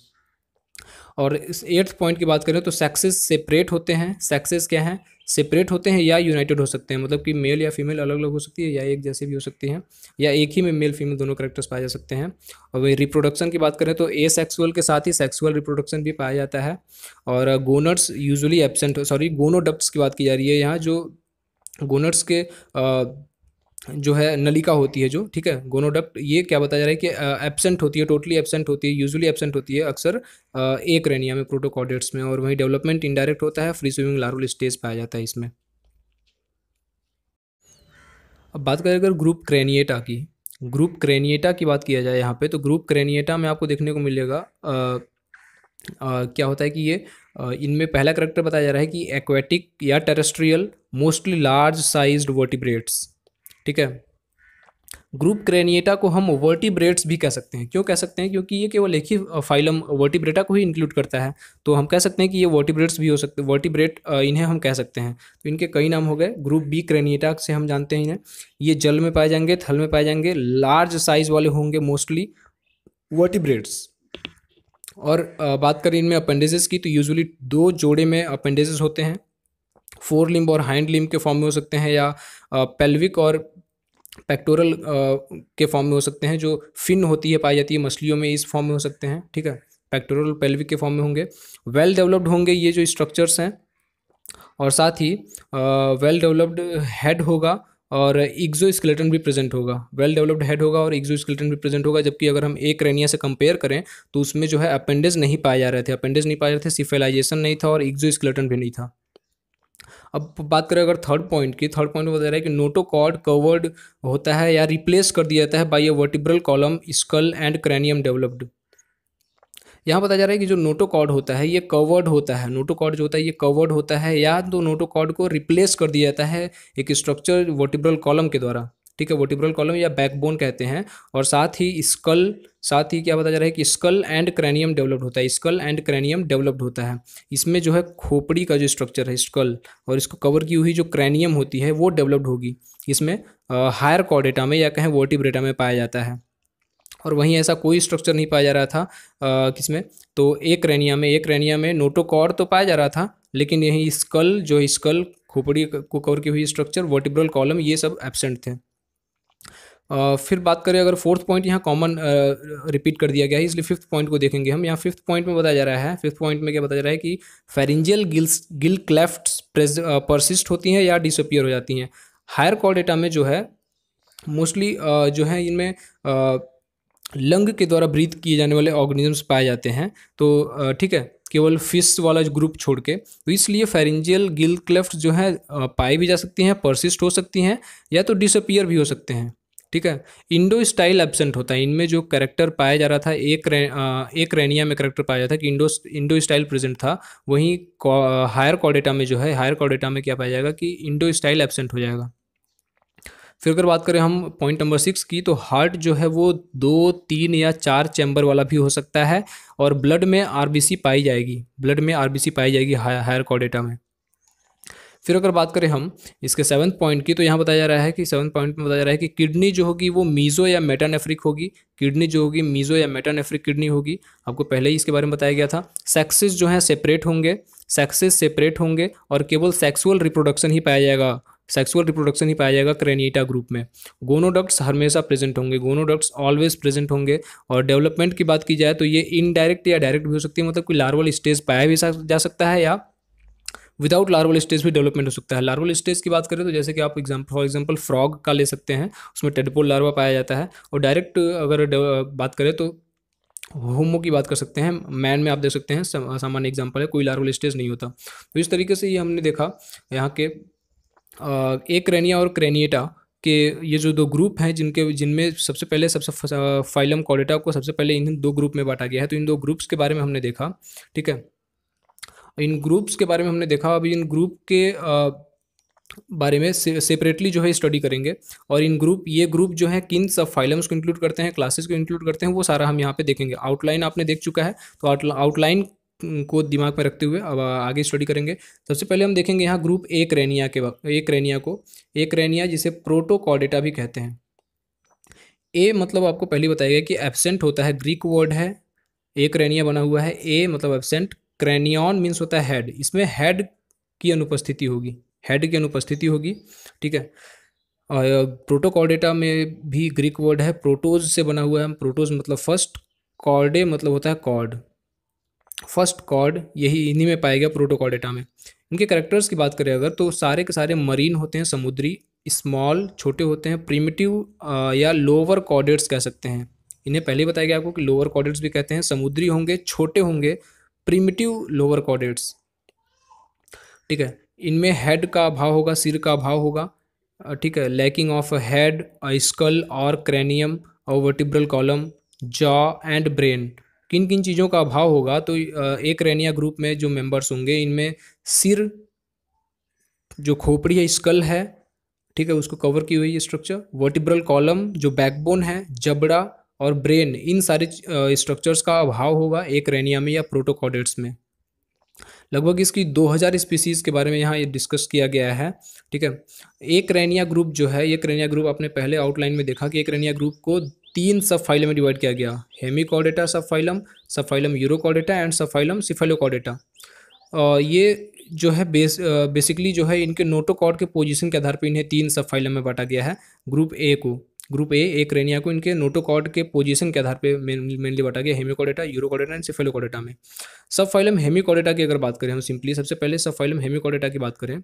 और इस एट्थ पॉइंट की बात करें तो सेक्सेस सेपरेट होते हैं। सेक्सेस क्या हैं? सेपरेट होते हैं या यूनाइटेड हो सकते हैं। मतलब कि मेल या फीमेल अलग अलग हो सकती है या एक जैसे भी हो सकती हैं, या एक ही में मेल फीमेल दोनों करेक्टर्स पाए जा सकते हैं। और वही रिप्रोडक्शन की बात करें तो ए सेक्सुअल के साथ ही सेक्सुअल रिप्रोडक्शन भी पाया जाता है। और gonads usually absent, sorry gonoducts की बात की जा रही है यहाँ, जो गोनर्स के जो है नलिका होती है जो, ठीक है? गोनोडक्ट, ये क्या बताया जा रहा है कि एबसेंट होती है टोटली एबसेंट होती है यूजुअली एबसेंट होती है अक्सर एक रेनिया में प्रोटोकॉडेट्स में और वहीं डेवलपमेंट इनडायरेक्ट होता है फ्री स्विमिंग लार्वल स्टेज पाया जाता है इसमें। अब बात करें अगर ग्रुप क्रेनिएटा की ग्रुप क्रेनिएटा की बात किया जाए यहाँ पे तो ग्रुप क्रेनिएटा में आपको देखने को मिलेगा क्या होता है कि ये इनमें पहला करेक्टर बताया जा रहा है कि एक्वेटिक या terrestrial mostly large sized vertebrates ठीक है? ग्रुप क्रेनिएटा को हम वर्टिब्रेट्स भी कह सकते हैं। क्यों कह सकते हैं? क्योंकि ये केवल एक ही फाइलम वर्टिब्रेटा को ही इंक्लूड करता है। तो हम कह सकते हैं कि ये वर्टिब्रेट्स भी हो सकते हैं वर्टिब्रेट इन्हें हम कह सकते हैं। तो इनके कई नाम हो गए। ग्रुप बी क्रेनिएटा से हम जानते हैं इन्हें। ये जल में पाए जाएँगे, थल में पाए जाएँगे लार्ज साइज़ वाले होंगे मोस्टली वर्टिब्रेट्स और बात करें इनमें अपेंडिजेस की तो यूजुअली दो जोड़े में अपेंडिजेस होते हैं। फोर लिम्ब और हाइंड लिम्ब के फॉर्म में हो सकते हैं या पेल्विक और पेक्टोरल के फॉर्म में हो सकते हैं, जो फिन होती है, पाई जाती है मछलियों में, इस फॉर्म में हो सकते हैं, ठीक है? पेक्टोरल पेल्विक के फॉर्म में होंगे। वेल डेवलप्ड होंगे ये जो स्ट्रक्चर्स हैं। और साथ ही वेल डेवलप्ड हेड होगा और इग्जो स्केलेटन भी प्रेजेंट होगा। वेल डेवलप्ड हेड होगा और इग्जो स्केलेटन भी प्रेजेंट होगा, जबकि अगर हम एक रेनिया से कंपेयर करें तो उसमें जो है अपेंडेज नहीं पाए जा रहे थे। अपेंडेज नहीं पाए जा रहे थे सिफेलाइजेशन नहीं था और इग्जो स्केलेटन भी नहीं था। अब बात करें अगर थर्ड पॉइंट की थर्ड पॉइंट बता रहा है कि नोटोकॉड कवर्ड होता है या रिप्लेस कर दिया जाता है by a vertebral column skull and cranium developed यहाँ बताया जा रहा है कि जो नोटोकॉर्ड होता है, ये कवर्ड होता है। नोटोकॉर्ड जो होता है, ये कवर्ड होता है या तो नोटोकॉर्ड को रिप्लेस कर दिया जाता है एक स्ट्रक्चर वर्टिब्रल कॉलम के द्वारा। ठीक है वोटिब्रल कॉलम या बैकबोन कहते हैं और साथ ही स्कल साथ ही क्या बताया जा रहा है कि स्कल एंड क्रैनियम डेवलप्ड होता है। स्कल एंड क्रैनियम डेवलप्ड होता है। इसमें जो है खोपड़ी का जो स्ट्रक्चर है स्कल और इसको कवर की हुई जो क्रैनियम होती है, वो डेवलप्ड होगी। इसमें हायर कॉडेटा में या कहें वोटिब्रेटा में पाया जाता है। और वहीं ऐसा कोई स्ट्रक्चर नहीं पाया जा रहा था किसमें? तो एक रैनिया में एक रैनिया में नोटोकॉर तो पाया जा रहा था, लेकिन यही स्कल जो स्कल खोपड़ी को कवर की हुई स्ट्रक्चर वर्टिब्रल कॉलम ये सब एबसेंट थे। फिर बात करें, अगर फोर्थ पॉइंट यहाँ कॉमन रिपीट कर दिया गया है, इसलिए फिफ्थ पॉइंट को देखेंगे हम। यहाँ फिफ्थ पॉइंट में बताया जा रहा है फिफ्थ पॉइंट में क्या बताया जा रहा है कि pharyngeal gills gill cleft persist होती हैं या डिसअपियर हो जाती हैं। हायर कॉर्डेटा में जो है मोस्टली जो है इनमें लंग के द्वारा ब्रीथ किए जाने वाले ऑर्गेनिजम्स पाए जाते हैं। तो ठीक है, केवल फ़िश वाला ग्रुप छोड़ के। तो इसलिए फेरेंजियल गिल क्लेफ्ट जो है पाई भी जा सकती हैं परसिस्ट हो सकती हैं, या तो डिसअपियर भी हो सकते हैं। ठीक है? इंडो स्टाइल एबसेंट होता है। इनमें जो करेक्टर पाया जा रहा था एक रे, आ, एक रेनिया में करेक्टर पाया जाता था कि इंडो इंडो स्टाइल प्रेजेंट था। वहीं हायर कॉडेटा में जो है हायर कॉडेटा में क्या पाया जाएगा कि इंडो स्टाइल एबसेंट हो जाएगा। फिर अगर बात करें हम पॉइंट नंबर सिक्स की तो हार्ट जो है वो दो तीन या चार चैम्बर वाला भी हो सकता है और ब्लड में आरबीसी पाई जाएगी। ब्लड में आरबीसी पाई जाएगी हायर कॉडेटा में। फिर अगर बात करें हम इसके सेवन्थ पॉइंट की तो यहाँ बताया जा रहा है कि सेवन्थ पॉइंट में बताया जा रहा है कि किडनी जो होगी वो मीज़ो या मेटानेफ्रिक होगी। किडनी जो होगी मीज़ो या मेटानेफ्रिक किडनी होगी, आपको पहले ही इसके बारे में बताया गया था। सेक्सेस जो है सेपरेट होंगे, सेक्सेस सेपरेट होंगे और केवल सेक्सुअल रिप्रोडक्शन ही पाया जाएगा सेक्सुअल रिप्रोडक्शन ही पाया जाएगा क्रेनिटा ग्रुप में। गोनोडक्ट्स हमेशा प्रेजेंट होंगे गोनोडक्ट्स ऑलवेज प्रेजेंट होंगे। और डेवलपमेंट की बात की जाए तो ये इनडायरेक्ट या डायरेक्ट भी हो सकती है मतलब कोई लार्वल स्टेज पाया भी जा सकता है या विदाउट लार्वल स्टेज भी डेवलपमेंट हो सकता है। लार्वल स्टेज की बात करें तो जैसे कि आप एग्ज़ाम्पल फॉर एग्ज़ाम्पल फ्रॉग का ले सकते हैं। उसमें टेडपोल लार्वा पाया जाता है। और डायरेक्ट अगर बात करें तो होमो की बात कर सकते हैं। मैन में आप देख सकते हैं सामान्य एग्ज़ाम्पल है, कोई लार्वल स्टेज नहीं होता। तो इस तरीके से ये हमने देखा, यहाँ के एक क्रेनिया और क्रेनिएटा के ये जो दो ग्रुप हैं, जिनके, जिनमें सबसे पहले, सबसे फाइलम कॉडेटा को सबसे पहले इन दो ग्रुप में बांटा गया है। तो इन दो ग्रुप्स के बारे में हमने देखा, ठीक है? इन ग्रुप्स के बारे में हमने देखा, अभी इन ग्रुप के बारे में सेपरेटली जो है स्टडी करेंगे। और इन ग्रुप ये ग्रुप जो है, किन सब फाइलम्स को इंक्लूड करते हैं क्लासेस को इंक्लूड करते हैं, वो सारा हम यहाँ पे देखेंगे। आउटलाइन आपने देख चुका है तो आउटलाइन को दिमाग में रखते हुए अब आगे स्टडी करेंगे। सबसे पहले हम देखेंगे यहाँ ग्रुप एक रेनिया के एक रेनिया को। एक रेनिया जिसे प्रोटोकॉडेटा भी कहते हैं। ए मतलब आपको पहले बताया गया कि एबसेंट होता है ग्रीक वर्ड है एक रेनिया बना हुआ है ए मतलब एबसेंट क्रैनियन मीन्स होता है हेड इसमें हेड की अनुपस्थिति होगी। हेड की अनुपस्थिति होगी, ठीक है? प्रोटोकॉर्डेटा में भी ग्रीक वर्ड है प्रोटोज से बना हुआ है। प्रोटोज मतलब फ़र्स्ट कॉर्डे मतलब होता है कॉर्ड फ़र्स्ट कॉर्ड यही इन्हीं में पाया गया प्रोटोकॉर्डेटा में। इनके करेक्टर्स की बात करें अगर तो सारे के सारे मरीन होते हैं, समुद्री स्मॉल छोटे होते हैं प्रीमिटिव या लोअर कॉर्डेट्स कह सकते हैं। इन्हें पहले बताया गया आपको कि लोअर कॉर्डेट्स भी कहते हैं, समुद्री होंगे, छोटे होंगे प्रीमिटिव लोअर कॉर्डेट्स ठीक है? इनमें हेड का अभाव होगा, सिर का अभाव होगा। ठीक है? लैकिंग ऑफ़ हेड स्कल और क्रैनियम और vertebral column jaw and brain किन किन चीज़ों का अभाव होगा? तो एक रेनिया ग्रुप में जो मेंबर्स होंगे, इनमें सिर, जो खोपड़ी है स्कल है, ठीक है? उसको कवर की हुई स्ट्रक्चर वर्टिब्रल कॉलम जो बैकबोन है, जबड़ा और ब्रेन, इन सारे स्ट्रक्चर्स का अभाव होगा एक रेनिया में या प्रोटोकॉडेट्स में। लगभग इसकी 2000 स्पीसीज़ के बारे में यहाँ ये डिस्कस किया गया है, ठीक है? एक रेनिया ग्रुप जो है, एक रेनिया ग्रुप आपने पहले आउटलाइन में देखा कि एक रेनिया ग्रुप को तीन सब फाइलम में डिवाइड किया गया hemichordata subphylum subphylum urochordata and subphylum cephalochordata ये जो है बेस बेसिकली जो है इनके नोटोकॉड के पोजीशन के आधार पर इन्हें तीन सब फाइलम में बांटा गया है ग्रुप ए को। ग्रुप ए एक रेनिया को इनके नोटोकॉड के पोजीशन के आधार पे मेनली बांटा गया हेमिकोडेटा यूरोकोडेटा एंड सिफेलोकोडेटा में। सब फाइलम हेमिकोडेटा की अगर बात करें हम सिंपली सबसे पहले सब फाइलम हेमिकोडेटा की बात करें।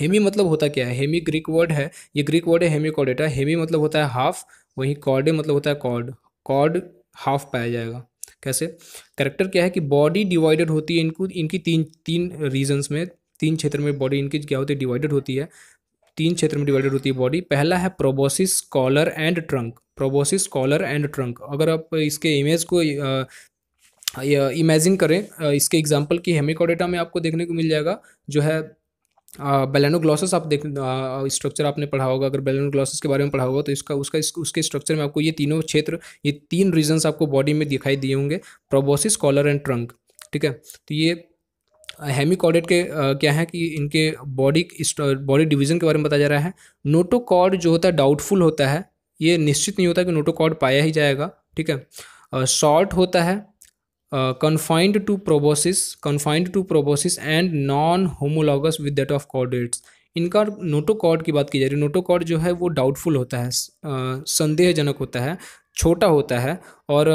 हेमी मतलब होता क्या है? हेमी ग्रीक वर्ड है, ये ग्रीक वर्ड है हेमिकोडेटा हेमी मतलब होता है हाफ़ वहीं कॉर्डे मतलब होता है कॉर्ड कॉर्ड हाफ़ पाया जाएगा। कैसे? करेक्टर क्या है कि बॉडी डिवाइडेड होती है इनको, इनकी तीन तीन रीजन्स में, तीन क्षेत्र में बॉडी इनकी क्या होती है डिवाइडेड होती है। तीन क्षेत्र में डिवाइडेड होती है बॉडी पहला है proboscis collar and trunk proboscis collar and trunk अगर आप इसके इमेज को इमेजिन करें इसके एग्जांपल की हेमिकोडेटा में आपको देखने को मिल जाएगा जो है बेलेनोग्लॉसस आप देख स्ट्रक्चर आपने पढ़ा होगा। अगर बेलेनोग्लॉसस के बारे में पढ़ा होगा तो इसका उसका इस, उसके स्ट्रक्चर में आपको ये तीनों क्षेत्र ये तीन रीजन्स आपको बॉडी में दिखाई दिए होंगे। प्रोबोसिस कॉलर एंड ट्रंक ठीक है? तो ये हेमिकॉडेट के आ, क्या है कि इनके बॉडी बॉडी डिवीज़न के बारे में बताया जा रहा है। नोटोकॉड जो होता है डाउटफुल होता है। ये निश्चित नहीं होता कि नोटोकॉड पाया ही जाएगा ठीक है? शॉर्ट होता है confined to proboscis confined to proboscis and non homologous with that of chordates इनका नोटोकॉड की बात की जा रही है नोटोकॉड जो है वो डाउटफुल होता है संदेहजनक होता है छोटा होता है और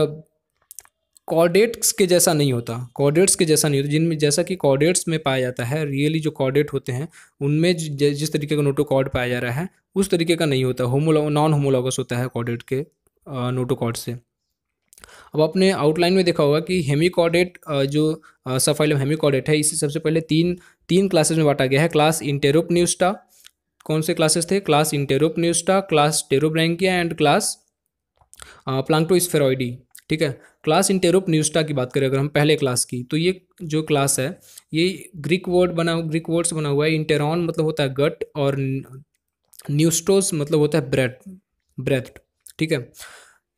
कॉर्डेट्स के जैसा नहीं होता। कॉर्डेट्स के जैसा नहीं होता, जिनमें जैसा कि कॉर्डेट्स में पाया जाता है, रियली जो कॉर्डेट होते हैं, उनमें जिस तरीके का नोटोकॉर्ड पाया जा रहा है, उस तरीके का नहीं होता। होमोलॉ नॉन होमोलॉगस होता है कॉर्डेट के नोटोकॉड से। अब आपने आउटलाइन में देखा होगा कि हेमिकॉर्डेट जो सफाइलम हेमिकॉडेट है इसे सबसे पहले तीन तीन क्लासेस में बांटा गया है। क्लास इंटेरोपन्यूस्टा कौन से क्लासेस थे? Class enteropneusta class pterobranchia and class planctosphaeroidea ठीक है? क्लास इंटेरोपन्यूस्टा की बात करें, अगर हम पहले क्लास की तो ये जो क्लास है, ये ग्रीक वर्ड बना ग्रीक वर्ड से बना हुआ है। इंटेरॉन मतलब होता है गट और न्यूस्टोस मतलब होता है ब्रेथ ब्रेथ ठीक है?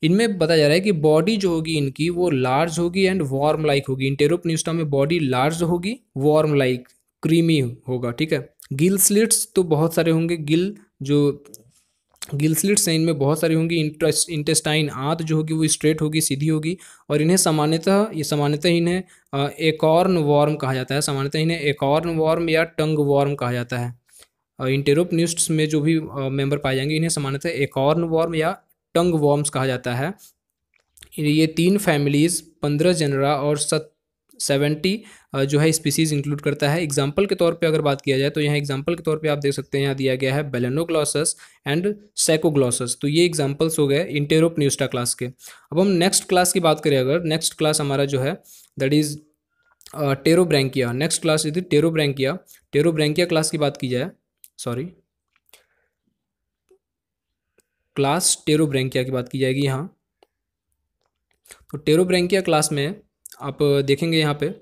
इनमें बताया जा रहा है कि बॉडी जो होगी इनकी, वो लार्ज होगी एंड वार्म लाइक होगी। इंटेरोप न्यूस्टा में बॉडी लार्ज होगी वार्म लाइक क्रीमी होगा, ठीक है? गिल स्लिट्स तो बहुत सारे होंगे। गिल जो गिल स्लिट्स हैं इनमें बहुत सारी होंगी इंटेस्टाइन आंत जो होगी वो स्ट्रेट होगी, सीधी होगी और इन्हें सामान्यतः, ये सामान्यतः इन्हें एकॉर्न वॉर्म कहा जाता है। सामान्यतः इन्हें एकॉर्न वॉर्म या टंग वॉर्म कहा जाता है। इंटेरोपनिस्ट में जो भी मेंबर पाए जाएँगे, इन्हें सामान्यतः एकॉर्न वॉर्म या टंग वॉर्म्स कहा जाता है। ये तीन फैमिलीज़, पंद्रह जनरा और सत सेवेंटी जो है स्पीसीज़ इंक्लूड करता है। एग्ज़ाम्पल के तौर पे अगर बात किया जाए तो यहाँ एग्ज़ाम्पल के तौर पे आप देख सकते हैं, यहाँ दिया गया है बेलेनोग्लॉसस एंड सैकोग्लॉसस। तो ये एग्जाम्पल्स हो गए इंटेरोप न्यूस्टा क्लास के। अब हम नेक्स्ट क्लास की बात करें अगर, नेक्स्ट क्लास हमारा जो है, that is Pterobranchia. Next class यदि टेरोब्रैंकिया। टेरोब्रैंकिया क्लास की बात की जाए, सॉरी, क्लास टेरोब्रैंकिया की बात की जाएगी यहाँ। तो टेरोब्रैंकिया क्लास में आप देखेंगे यहाँ पे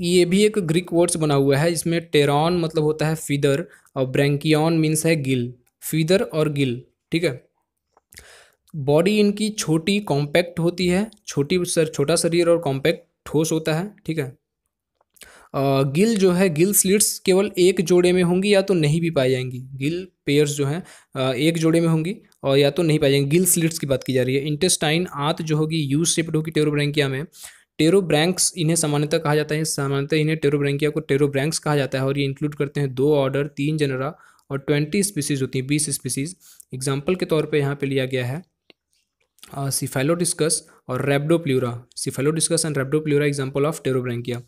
ये भी एक ग्रीक वर्ड्स बना हुआ है इसमें टेरॉन मतलब होता है फीदर और ब्रैंकियन मीन्स है गिल फीदर और गिल ठीक है? बॉडी इनकी छोटी कॉम्पैक्ट होती है, छोटी सर, छोटा शरीर और कॉम्पैक्ट ठोस होता है, ठीक है? गिल जो है गिल स्लिट्स केवल एक जोड़े में होंगी, या तो नहीं भी पाई जाएँगी। गिल पेयर्स जो हैं एक जोड़े में होंगी और या तो नहीं पाई जाएँगी। गिल स्लिट्स की बात की जा रही है। इंटेस्टाइन आंत जो होगी यूज़ शेप्ड होगी टेरोब्रैंकिया में। टेरोब्रैंक्स इन्हें सामान्यतः कहा जाता है। सामान्यतः इन्हें टेरोब्रैंकिया को टेरोब्रैंक्स कहा जाता है और ये इंक्लूड करते हैं दो ऑर्डर तीन जनरा और ट्वेंटी स्पीसीज होती हैं, बीस स्पीसीज एग्ज़ाम्पल के तौर पर यहाँ पर लिया गया है सिफेलोडिस्कस और rhabdopleura cephalodiscus and rhabdopleura example of pterobranchia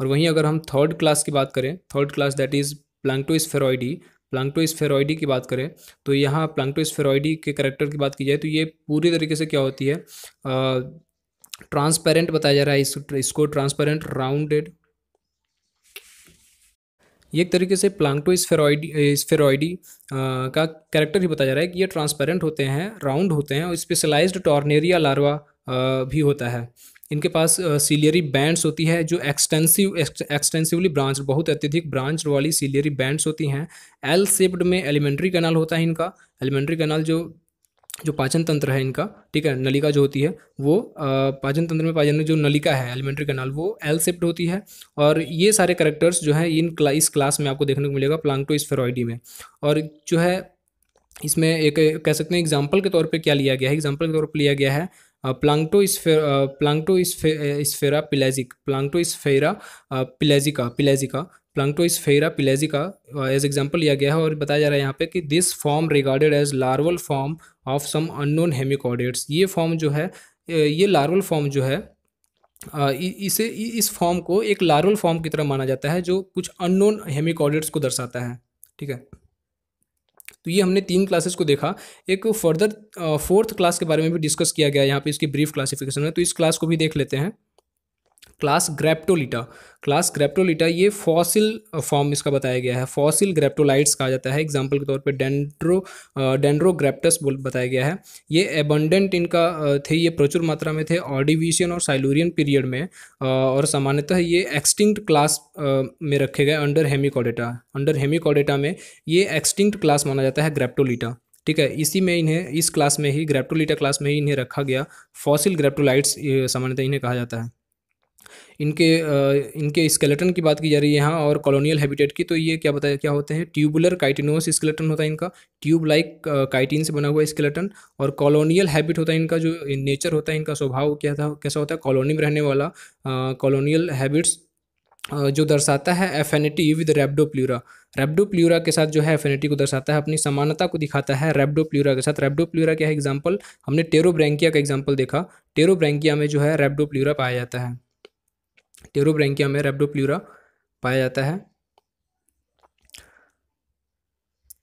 और वहीं अगर हम थर्ड क्लास की बात करें third class that is planctosphaeroidea planctosphaeroidea की बात करें तो यहाँ प्लांक्टोस्फेरॉइडी के करेक्टर की बात की जाए तो ये पूरी तरीके से क्या होती है ट्रांसपेरेंट बताया जा रहा है इस, इसको ट्रांसपेरेंट राउंडेड। ये एक तरीके से प्लांटो स्फेरॉइडी स्फेरॉइडी का कैरेक्टर ही बताया जा रहा है कि ये ट्रांसपेरेंट होते हैं राउंड होते हैं और स्पेशलाइज्ड टॉर्नेरिया लार्वा भी होता है। इनके पास सीलियरी बैंड्स होती है जो एक्सटेंसिव एक्सटेंसिवली ब्रांच बहुत अत्यधिक ब्रांच वाली सीलियरी बैंड्स होती हैं। एल सेप्ड में एलिमेंट्री कैनाल होता है इनका। एलिमेंट्री कैनाल जो जो पाचन तंत्र है इनका ठीक है नलिका जो होती है वो पाचन तंत्र में पाए जाने जो नलिका है एलिमेंट्री कैनाल वो एल सेप्ड होती है और ये सारे करेक्टर्स जो है इन क्ला, इस क्लास में आपको देखने को मिलेगा प्लांटो स्फेरॉइडी में। और जो है इसमें एक कह सकते हैं एग्ज़ाम्पल के तौर पे क्या लिया गया है? एग्ज़ाम्पल के तौर पर लिया गया है प्लांटो स्फे प्लांटो स्फेरा पिलेजिक प्लांटो स्फेरा पिलेजिका पिलेजिका प्लांटो पिलेजी का एज एग्ज़ाम्पल लिया गया है और बताया जा रहा है यहाँ पे कि this form regarded as larval form of some unknown hemichordates ये फॉर्म जो है ये लार्वल फॉर्म जो है इसे इस फॉर्म को एक लार्वल फॉर्म की तरह माना जाता है जो कुछ अननोन हेमिकॉडेट्स को दर्शाता है। ठीक है? तो ये हमने तीन क्लासेस को देखा। एक फर्दर फोर्थ क्लास के बारे में भी डिस्कस किया गया यहाँ पे, इसकी ब्रीफ क्लासिफिकेशन में। तो इस क्लास को भी देख लेते हैं। क्लास ग्रेप्टोलिटा। क्लास ग्रेप्टोलिटा ये फॉसिल फॉर्म इसका बताया गया है। फॉसिल ग्रेप्टोलाइट्स कहा जाता है। एग्जांपल के तौर पे डेंड्रो डेंड्रोग्रेप्टस बोल, बताया गया है। ये एबंडेंट इनका थे, ये प्रचुर मात्रा में थे ऑर्डिविशियन और साइलोरियन पीरियड में और सामान्यतः ये एक्सटिंक्ट क्लास में रखे गए अंडर हेमिकोडेटा। अंडर हेमिकोडेटा में ये एक्सटिंक्ट क्लास माना जाता है ग्रेप्टोलिटा। ठीक है, इसी में इन्हें, इस क्लास में ही, ग्रेप्टोलिटा क्लास में ही इन्हें रखा गया। फॉसिल ग्रेप्टोलाइट्स सामान्यतः इन्हें कहा जाता है। इनके इनके स्केलेटन की बात की जा रही है यहाँ और कॉलोनियल हैबिटेट की तो ये क्या बताया, क्या होते हैं? ट्यूबुलर काइटिनोस स्केलेटन होता है इनका। ट्यूब लाइक काइटिन से बना हुआ स्केलेटन और कॉलोनियल हैबिट होता है इनका, जो नेचर होता है इनका, स्वभाव क्या था, कैसा होता है? कॉलोनी में रहने वाला कॉलोनियल हैबिट्स जो दर्शाता है एफेनिटी विद रेब्डोप्ल्यूरा रेब्डोप्ल्यूरा के साथ जो है एफेनिटी को दर्शाता है, अपनी समानता को दिखाता है रेब्डोप्ल्यूरा के साथ। रेब्डोप्ल्यूरा क्या है? एग्ज़ाम्पल हमने टेरोब्रैंकिया का एग्ज़ाम्पल देखा। टेरोब्रैंकिया में जो है रेब्डोप्ल्यूरा पाया जाता है। टेरोब्रैंकिया में रेब्डोप्ल्यूरा पाया जाता है।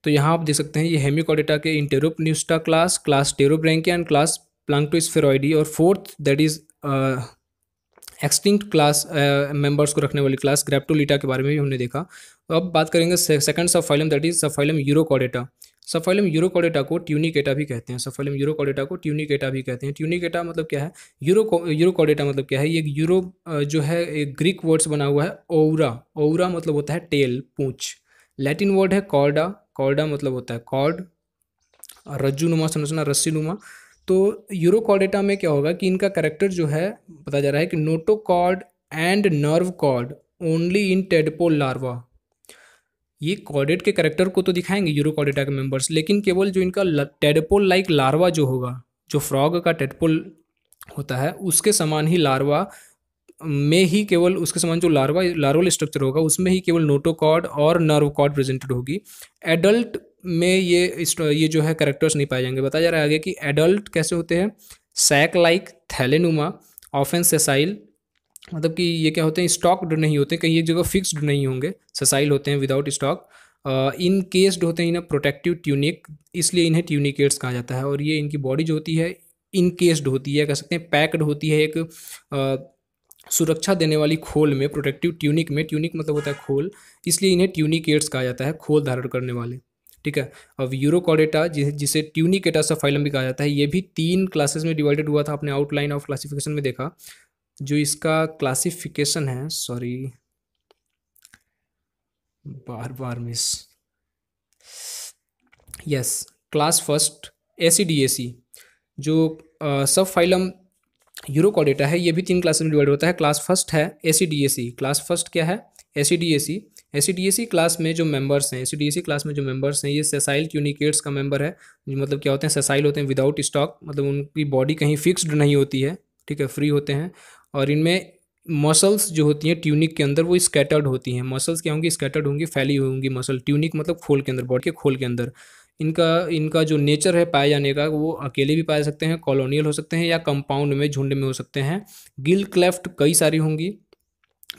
तो यहाँ आप देख सकते हैं, ये हेमिकोडेटा के enteropneusta class class pterobranchia and class planctosphaeroidea और fourth that is extinct class members को रखने वाली क्लास ग्रेप्टोलिटा के बारे में भी हमने देखा। तो अब बात करेंगे second subphylum that is subphylum urochordata subphylum urochordata को ट्यूनिकेटा भी कहते हैं, सफाइलम यूरोकोडेटा को ट्यूनिकेटा भी कहते हैं। ट्यूनिकेटा मतलब क्या है? यूरो यूरोकोडेटा मतलब क्या है? ये यूरो जो है, एक ग्रीक वर्ड्स बना हुआ है ओरा ओरा मतलब होता है टेल, पूछ। लैटिन वर्ड है कॉर्डा। कॉर्डा मतलब होता है कॉर्ड। रज्जू नुमा संरचना रस्सी नुमा तो यूरोकॉडेटा में क्या होगा कि इनका करेक्टर जो है, पता जा रहा है कि notochord and nerve cord only in tadpole larva. ये कॉडेट के करेक्टर को तो दिखाएँगे यूरोकॉडेटा के मेंबर्स लेकिन केवल जो इनका टेडपोल लाइक लार्वा जो होगा, जो फ्रॉग का टेडपोल होता है, उसके समान ही लार्वा में ही केवल, उसके समान जो लार्वा लार्वल स्ट्रक्चर होगा, उसमें ही केवल नोटोकॉड और नर्व कॉड प्रेजेंटेड होगी। एडल्ट में ये ये जो है करेक्टर्स नहीं पाए जाएँगे। बताया जा रहा है आगे कि एडल्ट कैसे होते हैं? सैक लाइक थैलेनुमा ऑफेंस सेसाइल मतलब कि ये क्या होते हैं स्टॉक्ड नहीं होते कहीं एक जगह फिक्स्ड नहीं होंगे ससाइल होते हैं विदाउट स्टॉक इन केस्ड होते हैं इन्हें प्रोटेक्टिव ट्यूनिक इसलिए इन्हें ट्यूनिकेट्स कहा जाता है। और ये इनकी बॉडी जो होती है इनकेस्ड होती है कह सकते हैं पैक्ड होती है एक आ, सुरक्षा देने वाली खोल में प्रोटेक्टिव ट्यूनिक में। ट्यूनिक मतलब होता है खोल इसलिए इन्हें ट्यूनिकेट्स कहा जाता है खोल धारण करने वाले। ठीक है? अब यूरोकॉडेटा जिसे ट्यूनिकेटा सफाइलम भी कहा जाता है ये भी तीन क्लासेस में डिवाइडेड हुआ था अपने आउटलाइन ऑफ़ क्लासिफिकेशन में देखा। जो इसका क्लासिफिकेशन है सॉरी बार बार miss yes class first ascidiacea जो सब फाइलम यूरोकॉडेटा है, ये भी तीन क्लासेस में डिवाइड होता है। क्लास फ़र्स्ट है ए C D A C class first क्या है? ए C D A C S C class में जो मेंबर्स हैं एस क्लास में जो मेंबर्स हैं, ये सेसाइल ट्यूनिकेट्स का मेंबर है। मतलब क्या होते हैं सेसाइल होते हैं विदाउट स्टॉक मतलब उनकी बॉडी कहीं फिक्स्ड नहीं होती है, ठीक है फ्री होते हैं। और इनमें मसल्स जो होती हैं ट्यूनिक के अंदर, वो स्कैटर्ड होती हैं। मसल्स क्या होंगी? स्कैटर्ड होंगी, फैली होंगी मसल ट्यूनिक मतलब खोल के अंदर बॉडी के खोल के अंदर। इनका इनका जो नेचर है पाए जाने का, वो अकेले भी पाए सकते हैं कॉलोनियल हो सकते हैं या कंपाउंड में, झुंड में हो सकते हैं। गिल क्लेफ्ट कई सारी होंगी।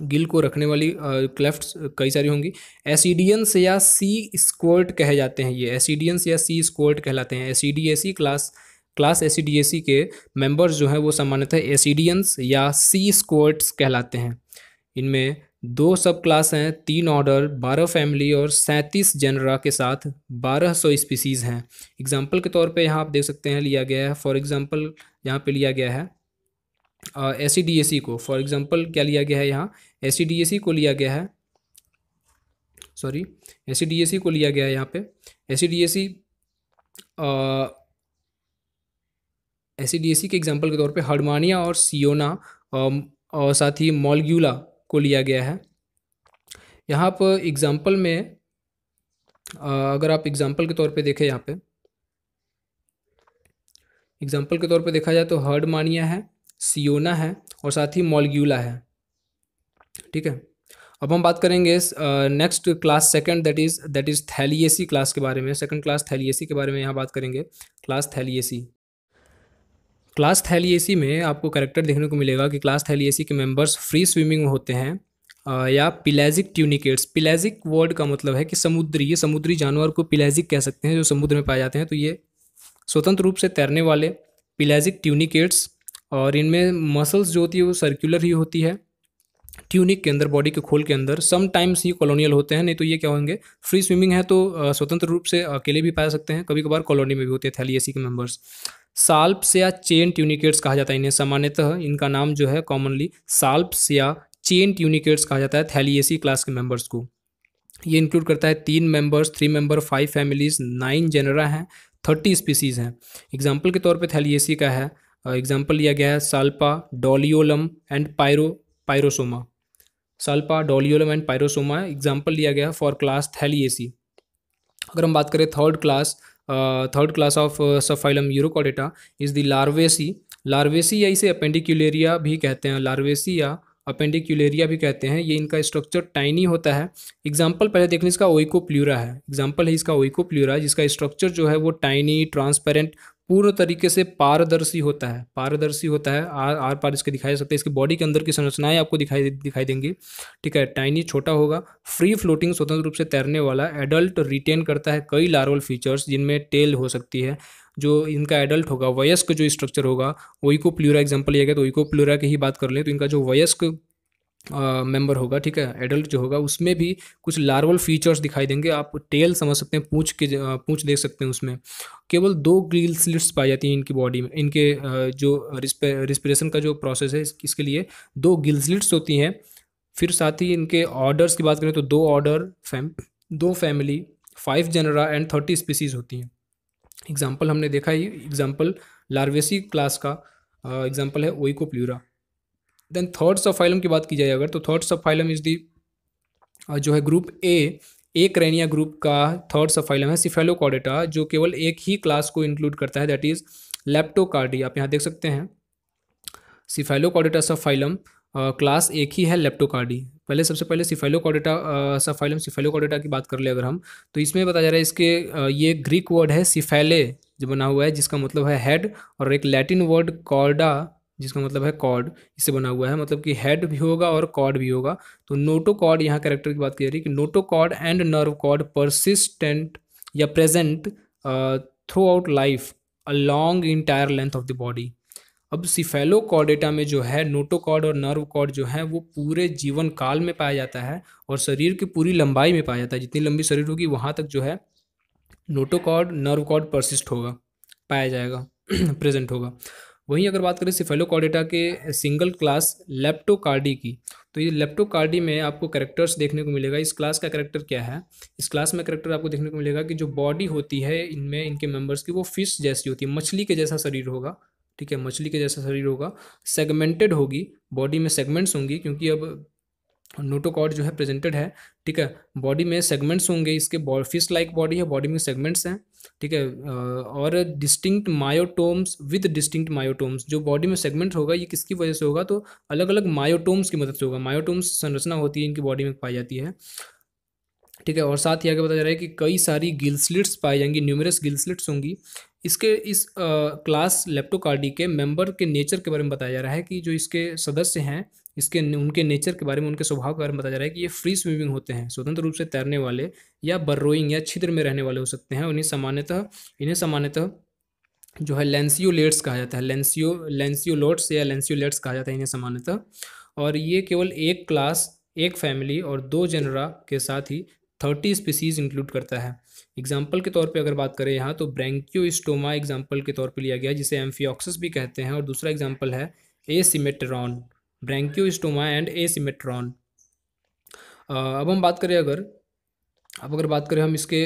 गिल को रखने वाली क्लेफ्ट कई सारी होंगी। एसिडियंस या सी स्कोर्ट कहे जाते हैं ये। एसिडियंस या सी स्कोर्ट कहलाते हैं। एसिडियसी क्लास क्लास एसिडियसी के मेंबर्स जो हैं वो सामान्यतः एसिडियंस या सी स्कोर्ट्स कहलाते हैं इनमें दो सब क्लास हैं तीन ऑर्डर बारह फैमिली और सैंतीस जनरा के साथ बारह सौ स्पीसीज़ हैं एग्ज़ाम्पल के तौर पे यहाँ आप देख सकते हैं लिया गया है फॉर एग्जांपल यहाँ पे लिया गया है एस सी को फॉर एग्जांपल क्या लिया गया है यहाँ एस को लिया गया है सॉरी एस को लिया गया है यहाँ पे एस एस के एग्जांपल के तौर पे हडमानिया और सियोना और साथ ही मॉलग्यूला को लिया गया है। यहाँ पर एग्जांपल में अगर आप एग्जांपल के तौर पे देखें यहाँ पे एग्जांपल के तौर पे देखा जाए तो हर्डमानिया है, सियोना है और साथ ही मॉलग्यूला है। ठीक है? अब हम बात करेंगे next class second that is that is thaliacea class के बारे में। सेकंड क्लास थैलियसी के बारे में यहाँ बात करेंगे। क्लास थैलियसी। क्लास थैलियसी में आपको करेक्टर देखने को मिलेगा कि क्लास थैलियसी के मेंबर्स फ्री स्विमिंग होते हैं या पिलेजिक ट्यूनिकेट्स पिलेजिक वर्ड का मतलब है कि समुद्री, ये समुद्री जानवर को पिलेजिक कह सकते हैं जो समुद्र में पाए जाते हैं। तो ये स्वतंत्र रूप से तैरने वाले पिलेजिक ट्यूनिकेट्स और इनमें मसल्स जो होती है वो सर्कुलर ही होती है। ट्यूनिक के अंदर बॉडी के खोल के अंदर सम टाइम्स ही कॉलोनियल होते हैं, नहीं तो ये क्या होंगे? फ्री स्विमिंग है तो स्वतंत्र रूप से अकेले भी पाए सकते हैं कभी कभार कॉलोनी में भी होते हैं थैलियसी के मेंबर्स साल्प्स या चेन ट्यूनिकेट्स कहा जाता है। इन्हें सामान्यतः इनका नाम जो है कॉमनली साल्प्स या चेन ट्यूनिकेट्स कहा जाता है थैलियसी क्लास के मेंबर्स को। ये इंक्लूड करता है तीन members three member five families nine genera हैं थर्टी स्पीसीज़ हैं। एग्ज़ाम्पल के तौर पे थैलियसी का है। एग्ज़ाम्पल लिया गया है salpa, doliolum and pyro, pyrosoma. Salpa, doliolum and pyrosoma example लिया गया फॉर क्लास थैलियसी अगर हम बात करें third class third class of subphylum urochordata is the larvacea larvacea या इसे अपेंडिक्यूलेरिया भी कहते हैं। लार्वेसी या अपेंडिक्यूलेरिया भी कहते हैं। ये इनका स्ट्रक्चर टाइनी होता है। एग्ज़ाम्पल पहले देखने इसका ओइकोप्ल्यूरा है। एग्ज़ाम्पल है इसका ओइकोप्ल्यूरा जिसका स्ट्रक्चर जो है वो टाइनी ट्रांसपेरेंट पूर्ण तरीके से पारदर्शी होता है, पारदर्शी होता है। आर आर पार इसके दिखाई सकते हैं। इसकी बॉडी के अंदर की संरचनाएँ आपको दिखाई दिखाई देंगी। ठीक है टाइनी छोटा होगा। फ्री फ्लोटिंग स्वतंत्र रूप से तैरने वाला एडल्ट रिटेन करता है कई लार्वल फीचर्स जिनमें टेल हो सकती है। जो इनका एडल्ट होगा, वयस्क जो स्ट्रक्चर होगा वही को प्लूरा एग्ज़ाम्पल लिया गया तो वही को प्लूरा की ही बात कर लें तो इनका जो वयस्क मेंबर होगा, ठीक है? एडल्ट जो होगा, उसमें भी कुछ लार्वल फीचर्स दिखाई देंगे। आप टेल समझ सकते हैं, पूछ के पूछ देख सकते हैं उसमें। केवल दो ग्रिल स्लिट्स पाई जाती हैं इनकी बॉडी में। इनके जो रिस्पिरेशन का जो प्रोसेस है इसके लिए दो गिल स्लिट्स होती हैं। फिर साथ ही इनके ऑर्डर्स की बात करें तो दो ऑर्डर फैम दो family five genera and thirty species होती हैं। एग्ज़ाम्पल हमने देखा ही एग्ज़ाम्पल लार्वेसी क्लास का एग्ज़ाम्पल है oikopleura then third subphylum की बात की जाए अगर तो थर्ड सब फाइलम इज़ दी जो है group A acrania group का थर्ड सब फाइलम है सिफेलोकॉडेटा जो केवल एक ही क्लास को इंक्लूड करता है दैट इज़ लेप्टोकार्डी आप यहाँ देख सकते हैं सिफेलोकॉडेटा सब फाइलम क्लास एक ही है लेप्टोकार्डी पहले, सबसे पहले सिफेलोकॉडेटा सब फाइलम सिफेलोकॉडेटा की बात कर ले अगर हम तो इसमें बताया जा रहा है इसके ये ग्रीक वर्ड है सिफेले जो बना हुआ है, जिसका मतलब है हेड और एक लैटिन वर्ड कॉर्डा जिसका मतलब है कॉर्ड इससे बना हुआ है मतलब कि हेड भी होगा और कॉर्ड भी होगा। तो नोटो कॉर्ड यहाँ कैरेक्टर की बात की जा रही है कि notochord and nerve cord persistent या present throughout life a long entire length of the body अब सिफेलो कॉर्डेटा में जो है नोटोकॉर्ड और नर्व कॉर्ड जो है, वो पूरे जीवन काल में पाया जाता है और शरीर की पूरी लंबाई में पाया जाता है। जितनी लंबी शरीर होगी, वहाँ तक जो है नोटोकॉर्ड नर्व कॉर्ड परसिस्ट होगा, पाया जाएगा प्रेजेंट होगा। वहीं अगर बात करें सिफेलोकॉर्डेटा के सिंगल क्लास लेप्टोकार्डी की तो ये लेप्टोकार्डी में आपको करेक्टर्स देखने को मिलेगा। इस क्लास का करेक्टर क्या है? इस क्लास में करेक्टर आपको देखने को मिलेगा कि जो बॉडी होती है, इनमें इनके मेंबर्स की वो फ़िश जैसी होती है। मछली के जैसा शरीर होगा, ठीक है? मछली के जैसा शरीर होगा। सेगमेंटेड होगी बॉडी में सेगमेंट्स होंगी, क्योंकि अब नोटोकॉड जो है प्रेजेंटेड है, ठीक है? बॉडी में सेगमेंट्स होंगे, इसके फ़िश लाइक बॉडी है बॉडी में सेगमेंट्स हैं। ठीक है और distinct myotomes with distinct myotomes जो बॉडी में सेगमेंट होगा, ये किसकी वजह से होगा? तो अलग अलग मायोटोम्स की मदद से होगा। मायोटोम्स संरचना होती है, इनकी बॉडी में पाई जाती है। ठीक है, और साथ ही आगे बताया जा रहा है कि कई सारी गिल्सलिट्स पाई जाएँगी न्यूमरस गिल्सलिट्स होंगी। इसके इस क्लास लेप्टोकार्डी के मेंबर के नेचर के बारे में बताया जा रहा है कि जो इसके सदस्य हैं इसके उनके नेचर के बारे में, उनके स्वभाव के बारे में बताया जा रहा है कि ये फ्री स्विमिंग होते हैं, स्वतंत्र रूप से तैरने वाले या बर्रोइंग या छिद्र में रहने वाले हो सकते हैं उन्हें सामान्यतः, इन्हें सामान्यतः जो है लेंसियोलेट्स कहा जाता है लेंसियो लेंसियोलोट्स या लेंसियोलेट्स कहा जाता है इन्हें सामान्यतः, और ये केवल एक क्लास एक फैमिली और दो जनरा के साथ ही थर्टी स्पीसीज इंक्लूड करता है। एग्ज़ाम्पल के तौर पे अगर बात करें यहाँ तो ब्रैंक्योस्टोमा एग्ज़ाम्पल के तौर पे लिया गया जिसे एम्फियोक्सिस भी कहते हैं, और दूसरा एग्ज़ाम्पल है ए सिमेट्रॉन ब्रैंक्योस्टोमा एंड ए सीमेट्रॉन अब हम बात करें अगर, अब अगर बात करें हम इसके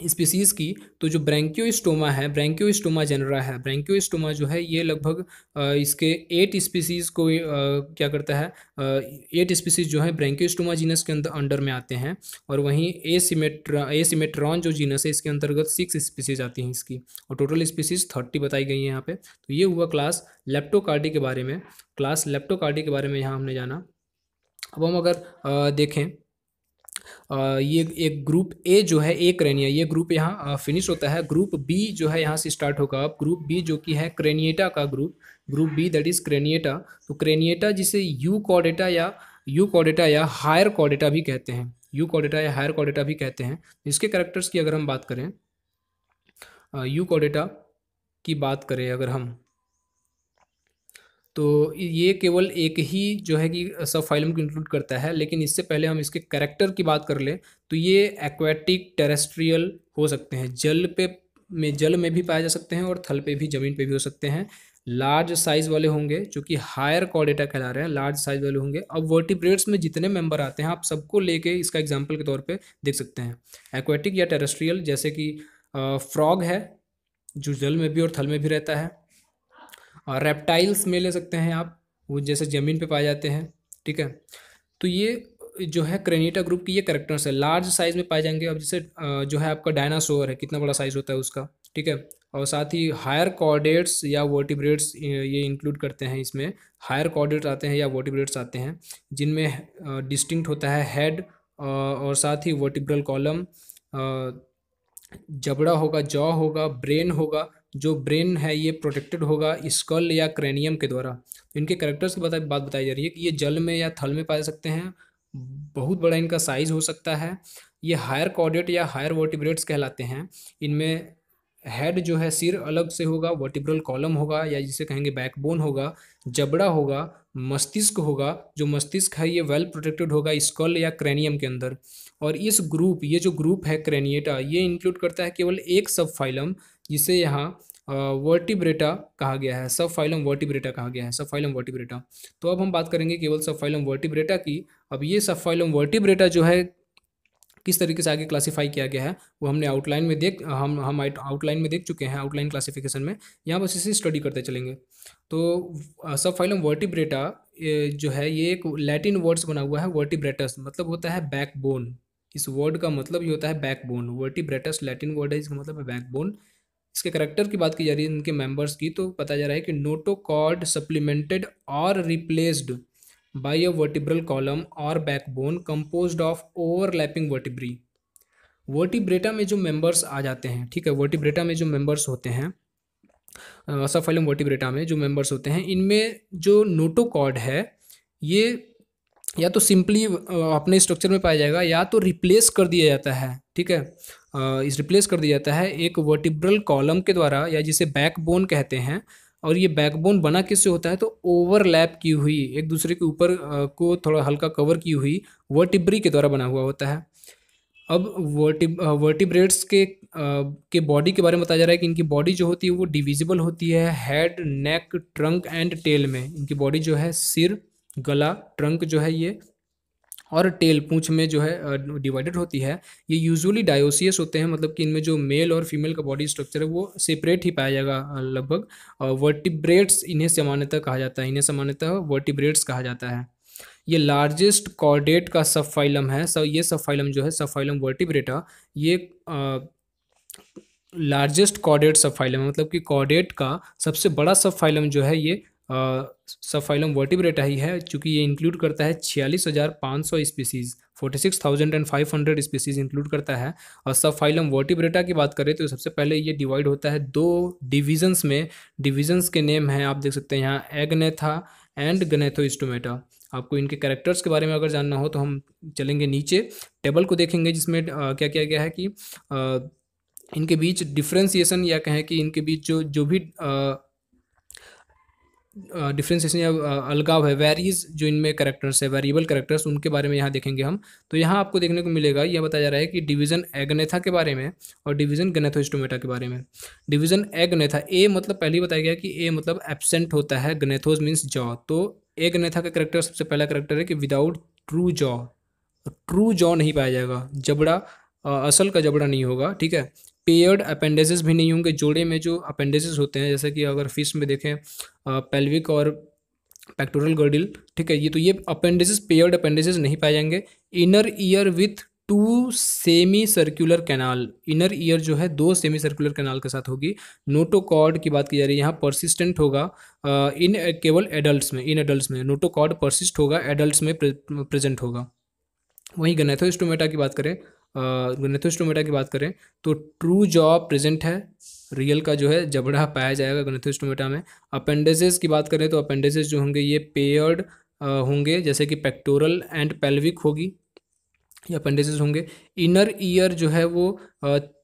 स्पीसीज़ की तो जो ब्रैंक्योस्टोमा है, ब्रैंक्योस्टोमा जनरा है, ब्रैंक्योस्टोमा जो है, ये लगभग इसके एट स्पीसीज़ को क्या करता है एट स्पीसीज़ जो है, ब्रैंक्योस्टोमा जीनस के अंदर अंडर में आते हैं, और वहीं ए सिमेट्रा ए सिमेट्रॉन जो जीनस है, इसके अंतर्गत सिक्स स्पीसीज़ आती हैं इसकी, और टोटल स्पीसीज़ थर्टी बताई गई है यहाँ पर तो ये हुआ क्लास लेप्टोकार्डी के बारे में क्लास लेप्टोकार्डी के बारे में यहाँ हमने जाना। अब हम अगर देखें ये एक ग्रुप ए जो है ए क्रेनिया ये ग्रुप यहाँ फिनिश होता है। ग्रुप बी जो है, यहाँ से स्टार्ट होगा। अब ग्रुप बी जो कि है क्रेनिएटा का group group B that is craniata तो क्रेनिएटा जिसे यू कॉडेटा या यू कॉडेटा या हायर कॉडेटा भी कहते हैं। यू कॉडेटा या हायर कॉडेटा भी कहते हैं। इसके करेक्टर्स की अगर हम बात करें यू कॉडेटा की बात करें अगर हम तो ये केवल एक ही जो है कि सब फाइलम को इंक्लूड करता है, लेकिन इससे पहले हम इसके करेक्टर की बात कर लें तो ये एक्वेटिक टेरेस्ट्रियल हो सकते हैं। जल पे में, जल में भी पाए जा सकते हैं और थल पे भी, ज़मीन पे भी हो सकते हैं। लार्ज साइज़ वाले होंगे, जो कि हायर कॉर्डेटा कहला रहे हैं लार्ज साइज़ वाले होंगे। अब वर्टिब्रेट्स में जितने मेंबर आते हैं, आप सबको लेके इसका एग्जांपल के तौर पे देख सकते हैं। एक्वेटिक या टेरेस्ट्रियल जैसे कि फ्रॉग है, जो जल में भी और थल में भी रहता है। और रेप्टाइल्स में ले सकते हैं आप, वो जैसे ज़मीन पे पाए जाते हैं, ठीक है? तो ये जो है क्रेनिटा ग्रुप की ये करेक्टर्स है। लार्ज साइज़ में पाए जाएँगे। अब जैसे जो है आपका डायनासोर है, कितना बड़ा साइज़ होता है उसका, ठीक है? और साथ ही हायर कॉर्डेट्स या वर्टिब्रेट्स ये इंक्लूड करते हैं इसमें। हायर कॉर्डेट्स आते हैं या वर्टिब्रेट्स आते हैं, जिनमें डिस्टिंक्ट होता है हेड और साथ ही वर्टिब्रल कॉलम जबड़ा होगा जॉ होगा ब्रेन होगा जो ब्रेन है, ये प्रोटेक्टेड होगा स्कल या क्रेनियम के द्वारा। इनके करेक्टर्स की बता बात बताई जा रही है कि ये जल में या थल में पाए सकते हैं। बहुत बड़ा इनका साइज़ हो सकता है। ये हायर कॉर्डेट या हायर वर्टिब्रेट्स कहलाते हैं। इनमें हेड जो है, सिर अलग से होगा वर्टिब्रल कॉलम होगा या जिसे कहेंगे बैकबोन होगा, जबड़ा होगा, मस्तिष्क होगा। जो मस्तिष्क है, ये वेल प्रोटेक्टेड होगा स्कल या क्रेनियम के अंदर। और इस ग्रुप ये जो ग्रुप है क्रेनिएटा ये इंक्लूड करता है केवल एक सब फाइलम जिसे यहाँ वर्टिब्रेटा कहा गया है सब फाइलम वर्टिब्रेटा कहा गया है सब फाइलम वर्टिब्रेटा तो अब हम बात करेंगे केवल सब फाइलम वर्टिब्रेटा की। अब ये सब फाइलम वर्टिब्रेटा जो है, किस तरीके से आगे क्लासीफाई किया गया है, वो हमने आउटलाइन में देख, हम हम आउटलाइन में देख चुके हैं आउटलाइन क्लासिफिकेशन में। यहाँ बस इसे स्टडी करते चलेंगे। तो सब फाइलम वर्टिब्रेटा जो है, ये एक लैटिन वर्ड्स बना हुआ है वर्टिब्रेटस मतलब होता है बैकबोन इस वर्ड का मतलब ये होता है बैकबोन वर्टिब्रेटस लैटिन वर्ड है, इसका मतलब है बैकबोन इसके करेक्टर की बात की जा रही है इनके मेंबर्स की तो पता जा रहा है कि नोटोकॉर्ड सप्लीमेंटेड और replaced by a vertebral column और backbone composed of overlapping vertebrae vertebrata में जो मेंबर्स आ जाते हैं, ठीक है वर्टिब्रेटा में जो मेंबर्स होते हैं सफलम वर्टिब्रेटा में जो मेंबर्स होते हैं, इनमें जो नोटोकॉर्ड है, ये या तो सिंपली अपने स्ट्रक्चर में पाया जाएगा या तो रिप्लेस कर दिया जाता है ठीक है? इस रिप्लेस कर दिया जाता है एक वर्टिब्रल कॉलम के द्वारा या जिसे बैकबोन कहते हैं और ये बैकबोन बना किससे होता है? तो ओवरलैप की हुई एक दूसरे के ऊपर को थोड़ा हल्का कवर की हुई वर्टिब्री के द्वारा बना हुआ होता है। अब वर्टिब वर्टिब्रेट्स के आ, के बॉडी के बारे में बताया जा रहा है कि इनकी बॉडी जो होती है वो डिविजिबल होती है head neck trunk and tail में। इनकी बॉडी जो है सिर गला ट्रंक जो है ये, और टेल पूंछ में जो है डिवाइडेड होती है। ये यूजुअली डायोसियस होते हैं मतलब कि इनमें जो मेल और फीमेल का बॉडी स्ट्रक्चर है, वो सेपरेट ही पाया जाएगा लगभग। वर्टिब्रेट्स इन्हें सामान्यतः कहा जाता है। इन्हें सामान्यतः वर्टिब्रेट्स कहा जाता है। ये लार्जेस्ट कॉर्डेट का सब फाइलम है सब ये सब फाइलम जो है सब फाइलम वर्टिब्रेटा ये लार्जेस्ट कॉर्डेट सब फाइलम मतलब कि कॉर्डेट का सबसे बड़ा सब फाइलम जो है ये सब फाइलम वर्टिब्रेटा ही है चूँकि ये इंक्लूड करता है छियालीस हज़ार पाँच सौ species forty six thousand and five hundred species include करता है। और सब फाइलम वर्टिब्रेटा की बात करें तो सबसे पहले ये डिवाइड होता है दो डिविजन्स में। डिविजन्स के नेम हैं आप देख सकते हैं यहाँ एगनेथा एंड गनेथोस्टोमेटा आपको इनके कैरेक्टर्स के बारे में अगर जानना हो तो हम चलेंगे नीचे। टेबल को देखेंगे जिसमें क्या किया गया है कि आ, इनके बीच डिफ्रेंसिएशन या कहें कि इनके बीच जो जो भी आ, डिफ्रेंसिएशन या अलगाव है। वेरीज जो इनमें करेक्टर्स है वेरिएबल करेक्टर्स उनके बारे में यहाँ देखेंगे हम। तो यहाँ आपको देखने को मिलेगा, यह बताया जा रहा है कि डिवीज़न एगनेथा के बारे में और डिवीज़न गनेथोस्टोमेटा के बारे में। डिवीज़न एगनेथा ए मतलब पहले ही बताया गया कि ए मतलब एबसेंट होता है गनेथोज मीन्स जॉ तो एगनेथा का करेक्टर सबसे पहला करेक्टर है कि without true jaw true jaw नहीं पाया जाएगा। जबड़ा असल का जबड़ा नहीं होगा, ठीक है? पेयर्ड अपेंडेजेस भी नहीं होंगे। जोड़े में जो अपेंडेजेस होते हैं, जैसे कि अगर फ़िश में देखें पेल्विक और पेक्टोरल गर्डिल ठीक है, ये तो ये अपेंडेजेस पेयर्ड अपेंडेजेस नहीं पाए जाएँगे। Inner ear with two semi circular canal inner ear जो है, दो सेमी सर्कुलर कैनाल के साथ होगी। नोटोकॉर्ड की बात की जा रही है, यहाँ परसिस्टेंट होगा इन केवल एडल्ट्स में इन एडल्ट्स में नोटोकॉर्ड परसिस्ट होगा एडल्ट्स में प्रेजेंट होगा। वहीं गनेथोस्टोमेटा की बात करें गनेथोस्टोमेटा की बात करें तो ट्रू जॉब प्रेजेंट है रियल का जो है जबड़ा पाया जाएगा गनेथोस्टोमेटा में। अपेंडेजेस की बात करें तो अपेंडेजेस जो होंगे, ये पेयर्ड होंगे, जैसे कि पेक्टोरल एंड पेल्विक होगी, ये अपेंडेजेस होंगे। इनर ईयर जो है वो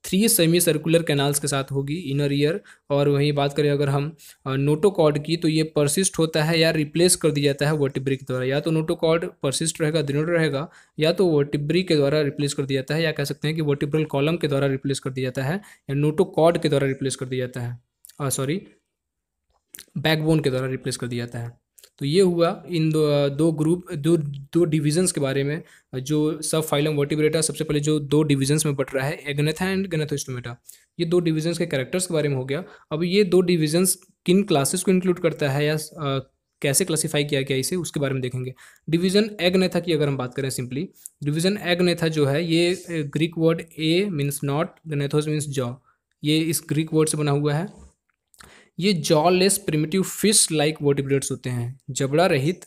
थ्री सेमी सर्कुलर कैनाल्स के साथ होगी इनर ईयर और वहीं बात करें अगर हम नोटोकॉर्ड की तो ये परसिस्ट होता है या रिप्लेस कर दिया जाता है वर्टिब्री के द्वारा। या तो नोटोकॉर्ड परसिस्ट रहेगा दृढ़ रहेगा, या तो वर्टिब्री के द्वारा रिप्लेस कर दिया जाता है, या कह सकते हैं कि वर्टिब्रल कॉलम के द्वारा रिप्लेस कर दिया जाता है, या नोटोकॉर्ड के द्वारा रिप्लेस कर दिया जाता है सॉरी बैकबोन के द्वारा रिप्लेस कर दिया जाता है। तो ये हुआ इन दो दो ग्रुप दो दो डिविजन्स के बारे में जो सब फाइलम वर्टिब्रेटा सबसे पहले जो दो डिविजन्स में बट रहा है एग्नेथा एंड गनेथोस्टोमेटा ये दो डिविजन्स के कैरेक्टर्स के बारे में हो गया। अब ये दो डिविजन्स किन क्लासेस को इंक्लूड करता है या आ, कैसे क्लासीफाई किया गया इसे उसके बारे में देखेंगे। डिवीज़न एग्नेथा की अगर हम बात करें सिंपली डिवीज़न एग्नेथा जो है ये Greek word a means not gnathos means jaw ये इस ग्रीक वर्ड से बना हुआ है। ये jawless primitive fish like vertebrates होते हैं। जबड़ा रहित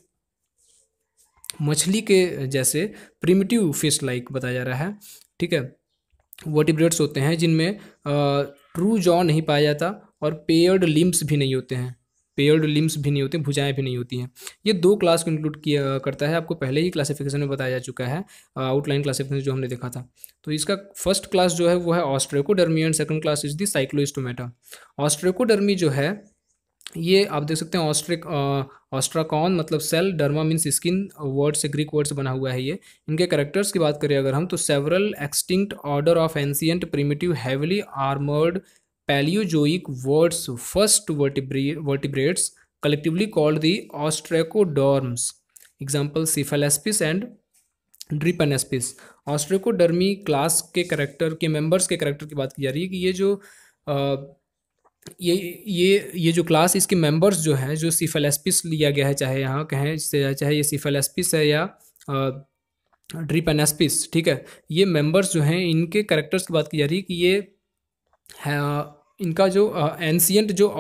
मछली के जैसे प्रिमिटिव फ़िश लाइक बताया जा रहा है। ठीक है? वर्टिब्रेट्स होते हैं जिनमें ट्रू जॉ नहीं पाया जाता और पेयर्ड लिम्स भी नहीं होते हैं। पेयर्ड लिम्स भी नहीं होते, भुजाएँ भी नहीं होती हैं। ये दो क्लास को इंक्लूड किया, करता है, आपको पहले ही क्लासिफिकेशन में बताया जा चुका है आउटलाइन क्लासिफिकेशन जो हमने देखा था। तो इसका फ़र्स्ट क्लास जो है, वो है ostracodermi and second class is the cyclostomata ostracodermi जो है, ये आप देख सकते हैं ऑस्ट्रिक ऑस्ट्राकॉन मतलब shell derma means skin word से ग्रीक वर्ड से बना हुआ है ये। इनके करेक्टर्स की बात करें अगर हम तो several extinct order of ancient primitive heavily armoured Paleozoic words first vertebrates collectively called the ostracoderms. Example Cephalaspis and drepanaspis ostracodermi class के करेक्टर के मेंबर्स के करेक्टर की बात की जा रही है कि ये जो आ, ये ये ये जो क्लास इसके मेंबर्स जो हैं जो सिफेलेस्पिस लिया गया है चाहे यहाँ कहें चाहे ये सिफेलेस्पिस है या ड्रीपेनेस्पिस ठीक है ये मेंबर्स जो हैं इनके करेक्टर्स की बात की जा रही है कि ये इनका जो एंशियंट जो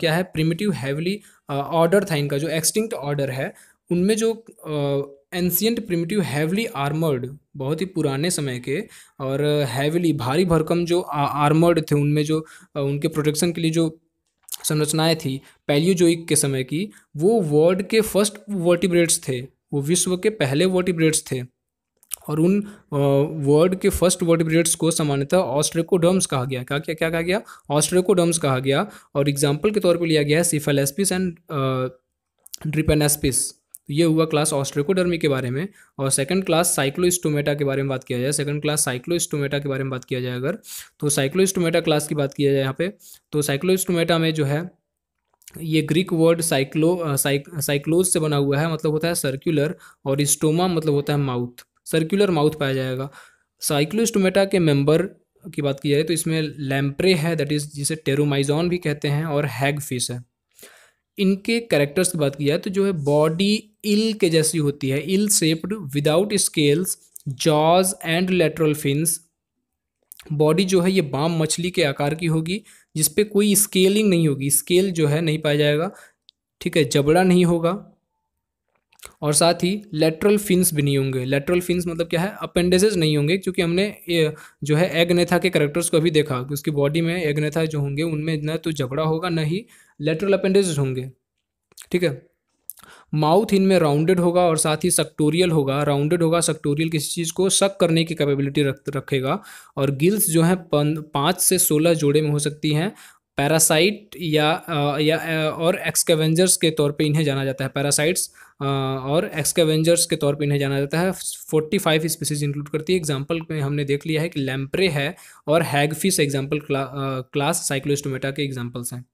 क्या है प्रिमिटिव हैवली ऑर्डर था इनका, जो एक्सटिंक्ट ऑर्डर है, उनमें जो एंशियंट प्रिमिटिव हैवली आर्मर्ड बहुत ही पुराने समय के, और हैवली भारी भरकम जो आर्मर्ड थे उनमें जो उनके प्रोटेक्शन के लिए जो संरचनाएँ थी पैलियोजोइक के समय की, वो वर्ल्ड के फ़र्स्ट वर्टिब्रेट्स थे, वो विश्व के पहले वर्टिब्रेट्स थे। और उन वर्ड के फ़र्स्ट वर्टिब्रेट्स को सामान्यतः ऑस्ट्रेकोडर्म्स कहा गया। क्या क्या क्या कहा गया? ऑस्ट्रेकोडर्म्स कहा गया और एग्ज़ाम्पल के तौर पर लिया गया है सिफेलेस्पिस एंड ड्रिपेनेस्पिस ये हुआ क्लास ऑस्ट्रेकोडर्मी के बारे में और सेकंड क्लास साइक्लोस्टोमेटा के बारे में बात किया जाए। सेकंड क्लास साइक्लोस्टोमेटा के बारे में बात किया जाए अगर तो साइक्लोस्टोमेटा क्लास की बात किया जाए यहाँ पे तो साइक्लोस्टोमेटा में जो है, ये Greek word cyclo cyc cyclos से बना हुआ है मतलब होता है सर्कुलर और स्टोमा मतलब होता है माउथ सर्कुलर माउथ पाया जाएगा। साइक्लोस्टोमेटा के मेंबर की बात की जाए तो इसमें लैम्प्रे है दैट इज़ जिसे टेरोमाइजॉन भी कहते हैं और हैग फ़िश है। इनके कैरेक्टर्स की बात की जाए तो जो है बॉडी इल के जैसी होती है। Eel shaped without scales jaws and lateral fins body जो है ये बाम मछली के आकार की होगी जिसपे कोई स्केलिंग नहीं होगी। स्केल जो है नहीं पाया जाएगा। ठीक है, जबड़ा नहीं होगा। और साथ ही लेटरल फिन्स भी नहीं होंगे। लेटरल फिन्स मतलब क्या है? अपेंडेजेस नहीं होंगे, क्योंकि हमने जो है एगनेथा के करेक्टर्स को अभी देखा कि उसकी बॉडी में एगनेथा जो होंगे, उनमें न तो जबड़ा होगा, न ही लेटरल अपेंडेजेस होंगे। ठीक है? माउथ इनमें राउंडेड होगा और साथ ही सक्टोरियल होगा। राउंडेड होगा सक्टोरियल किसी चीज़ को सक करने की कैपेबिलिटी रख, रखेगा। और गिल्स जो है पाँच से सोलह जोड़े में हो सकती हैं। पैरासाइट या या और एक्सकेवेंजर्स के तौर पे इन्हें जाना जाता है पैरासाइट्स और एक्सकेवेंजर्स के तौर पे इन्हें जाना जाता है। फोर्टी फाइव स्पीसीज इंक्लूड करती है। एग्जांपल में हमने देख लिया है कि लैम्प्रे है और हैगफिश एग्ज़ाम्पल क्ला, क्लास साइक्लोस्टोमेटा के एग्जाम्पल्स हैं।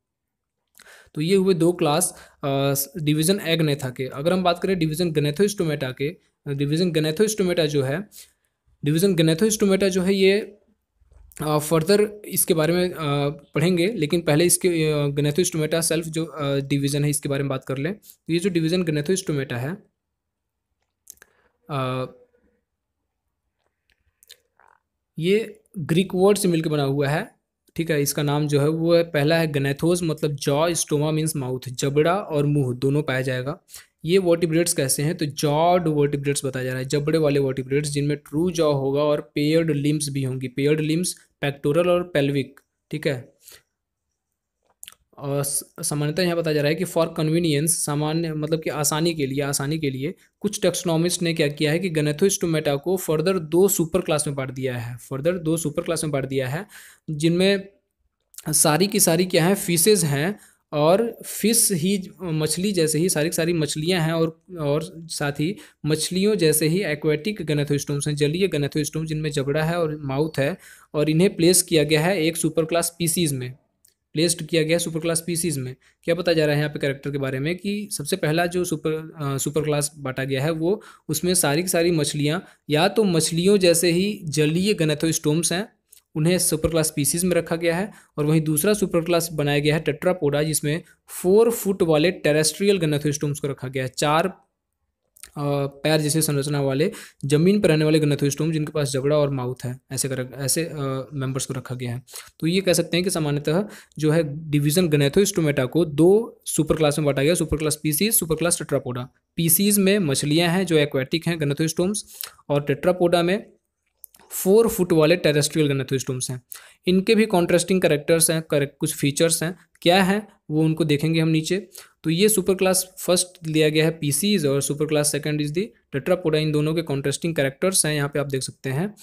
तो ये हुए दो क्लास डिवीज़न एगनेथा के। अगर हम बात करें डिवीज़न गनेथोस्टोमेटा के डिवीज़न गनेथोस्टोमेटा जो है डिवीज़न गनेथोस्टोमेटा जो है ये फर्दर इसके बारे में पढ़ेंगे, लेकिन पहले इसके गनेथोस्टोमेटा सेल्फ जो डिवीज़न है, इसके बारे में बात कर लें। तो ये जो डिवीज़न गनेथोस्टोमेटा है ये ग्रीक वर्ड से मिलकर बना हुआ है, ठीक है? इसका नाम जो है, वो है, पहला है गनेथोस मतलब जॉ स्टोमा मीन्स माउथ जबड़ा और मुँह, दोनों पाया जाएगा। ये वर्टिब्रेट्स कैसे हैं? तो जॉड वर्टिब्रेट्स बताया जा रहा है, जबड़े वाले वर्टिब्रेट्स जिनमें ट्रू जॉ होगा और पेयर्ड लिम्स भी होंगी। पेयर्ड लिम्स पैक्टोरल और पेल्विक ठीक है? और सामान्यतः यहाँ बताया जा रहा है कि फॉर कन्वीनियंस सामान्य मतलब कि आसानी के लिए, आसानी के लिए कुछ टेक्सोनॉमिस्ट ने क्या किया है कि गनेथोस्टोमेटा को फर्दर दो सुपर क्लास में बांट दिया है। फर्दर दो सुपर क्लास में बांट दिया है, जिनमें सारी की सारी क्या है फिशेज हैं और फ़िश ही, मछली जैसे ही सारी सारी मछलियाँ हैं और और साथ ही मछलियों जैसे ही एक्वेटिक गनेथोस्टोम्स हैं जलीय गनेथोस्टोम जिनमें जबड़ा है और माउथ है और इन्हें प्लेस किया गया है एक सुपर क्लास स्पीसीज़ में। प्लेस्ड किया गया है सुपर क्लास स्पीसीज़ में। क्या बताया जा रहा है यहाँ पे कैरेक्टर के बारे में कि सबसे पहला जो सुपर सुपर क्लास बांटा गया है वो उसमें सारी की सारी मछलियाँ या तो मछलियों जैसे ही जलीय गनेथोस्टोम्स हैं उन्हें सुपर क्लास स्पीसीज में रखा गया है और वहीं दूसरा सुपर क्लास बनाया गया है टेट्रापोडा, जिसमें फोर फुट वाले टेरेस्ट्रियल गनेथोस्टोम्स को रखा गया है। चार पैर जैसे संरचना वाले, ज़मीन पर रहने वाले गनेथोस्टोम जिनके पास जबड़ा और माउथ है, ऐसे कर, ऐसे मेंबर्स को रखा गया है। तो ये कह सकते हैं कि सामान्यतः जो है डिवीज़न गनेथोस्टोमेटा को दो सुपर क्लास में बांटा गया, super class pisces, super class tetrapoda. Pisces में मछलियाँ हैं जो एक्वेटिक हैं गनेथोस्टोम्स और टेट्रापोडा में फोर फुट वाले टेरेस्ट्रियल गनेथोस्टोम्स हैं। इनके भी कॉन्ट्रास्टिंग करेक्टर्स हैं, करेक्ट कुछ फीचर्स हैं। क्या है? वो उनको देखेंगे हम नीचे। तो ये सुपर क्लास फ़र्स्ट लिया गया है पीसीज और super class second is the tetrapoda. इन दोनों के कॉन्ट्रास्टिंग करेक्टर्स हैं, यहाँ पे आप देख सकते हैं।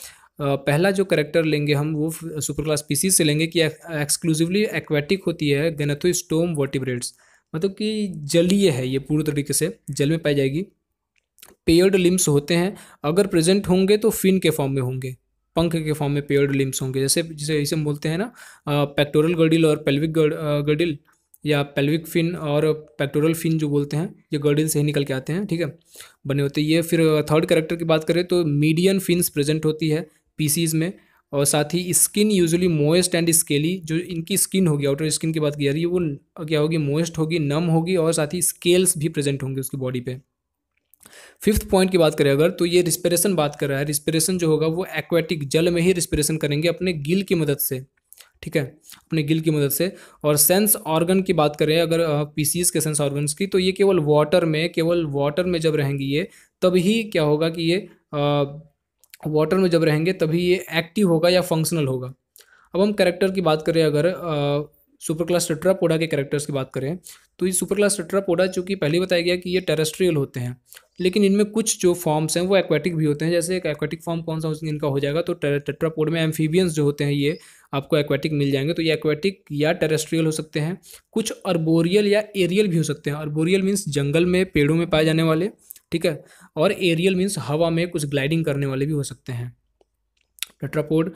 पहला जो करेक्टर लेंगे हम, वो सुपर क्लास पीसीज से लेंगे कि एक्सक्लूसिवली एक्वेटिक होती है गनेथोस्टोम वर्टिब्रेट्स। मतलब कि जलीय है ये पूरी तरीके से, जल में पाई जाएगी। पेयर्ड लिम्स होते हैं, अगर प्रेजेंट होंगे तो फिन के फॉर्म में होंगे, पंख के फॉर्म में पेयर्ड लिम्स होंगे, जैसे जैसे, इसे बोलते हैं ना पेक्टोरल गर्डिल और पेल्विक गर्डिल या पेल्विक फिन और पेक्टोरल फिन जो बोलते हैं, ये गर्डिल से ही निकल के आते हैं, ठीक है? बने होते हैं ये फिर थर्ड करेक्टर की बात करें तो मीडियन फिन्स प्रेजेंट होती है पीसीज में और साथ ही skin usually moist and scaly जो इनकी स्किन होगी आउटर स्किन की बात की जा रही है, वो क्या होगी मोएस्ट होगी नम होगी और साथ ही स्केल्स भी प्रेजेंट होंगे उसकी बॉडी पे। फिफ्थ पॉइंट की बात करें अगर तो ये रिस्पिरेशन बात कर रहा है। रिस्पिरेशन जो होगा वो एक्वेटिक जल में ही रिस्पिरेशन करेंगे अपने गिल की मदद से। ठीक है? अपने गिल की मदद से। और सेंस ऑर्गन की बात करें अगर पीसीज के सेंस ऑर्गन्स की तो ये केवल वाटर में, केवल वाटर में जब रहेंगी ये तभी क्या होगा कि ये वाटर में जब रहेंगे तभी ये एक्टिव होगा या फंक्शनल होगा। अब हम करेक्टर की बात करें अगर सुपर क्लास टेट्रापोडा के करेक्टर्स की बात करें तो ये सुपर क्लास टेट्रापोडा चूँकि पहले बताया गया कि ये टेरेस्ट्रियल होते हैं। लेकिन इनमें कुछ जो फॉर्म्स हैं, वो एक्वेटिक भी होते हैं। जैसे एक एक्वेटिक फॉर्म कौन सा इनका हो जाएगा तो टेट्रापोड में एम्फीबियंस जो होते हैं, ये आपको एक्वेटिक मिल जाएँगे। तो ये एक्वेटिक या टेरेस्ट्रियल हो सकते हैं, कुछ अर्बोरियल या एरियल भी हो सकते हैं। अर्बोरियल मीन्स जंगल में, पेड़ों में पाए जाने वाले, ठीक है? और एरियल मीन्स हवा में कुछ ग्लाइडिंग करने वाले भी हो सकते हैं। टेट्रापोड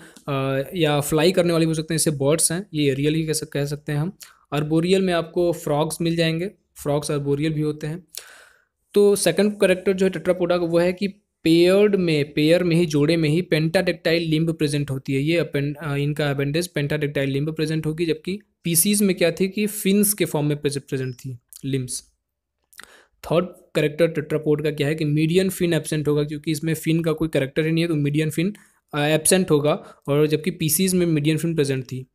या फ्लाई करने वाले भी हो सकते हैं। जैसे बर्ड्स हैं, ये एरियल ही कह सकते हैं हम। अर्बोरियल में आपको फ्रॉग्स मिल जाएँगे। फ्रॉग्स अर्बोरियल भी होते हैं। तो सेकंड करेक्टर जो है टेट्रापोडा का वो है कि पेयर्ड में पेयर में ही, जोड़े में ही पेंटाडेक्टाइल लिम्ब प्रेजेंट होती है। ये इनका अपेंडेज पेंटाडेक्टाइल लिम्ब प्रेजेंट होगी, जबकि पीसीज में क्या थी कि फिन्स के फॉर्म में प्रेजेंट थी लिम्स थर्ड करेक्टर टेट्रापोड का क्या है कि मीडियन फिन एबसेंट होगा, क्योंकि इसमें फिन का कोई करेक्टर ही नहीं है तो मीडियन फिन एबसेंट होगा, और जबकि पीसीज में मीडियन फिन प्रेजेंट थी।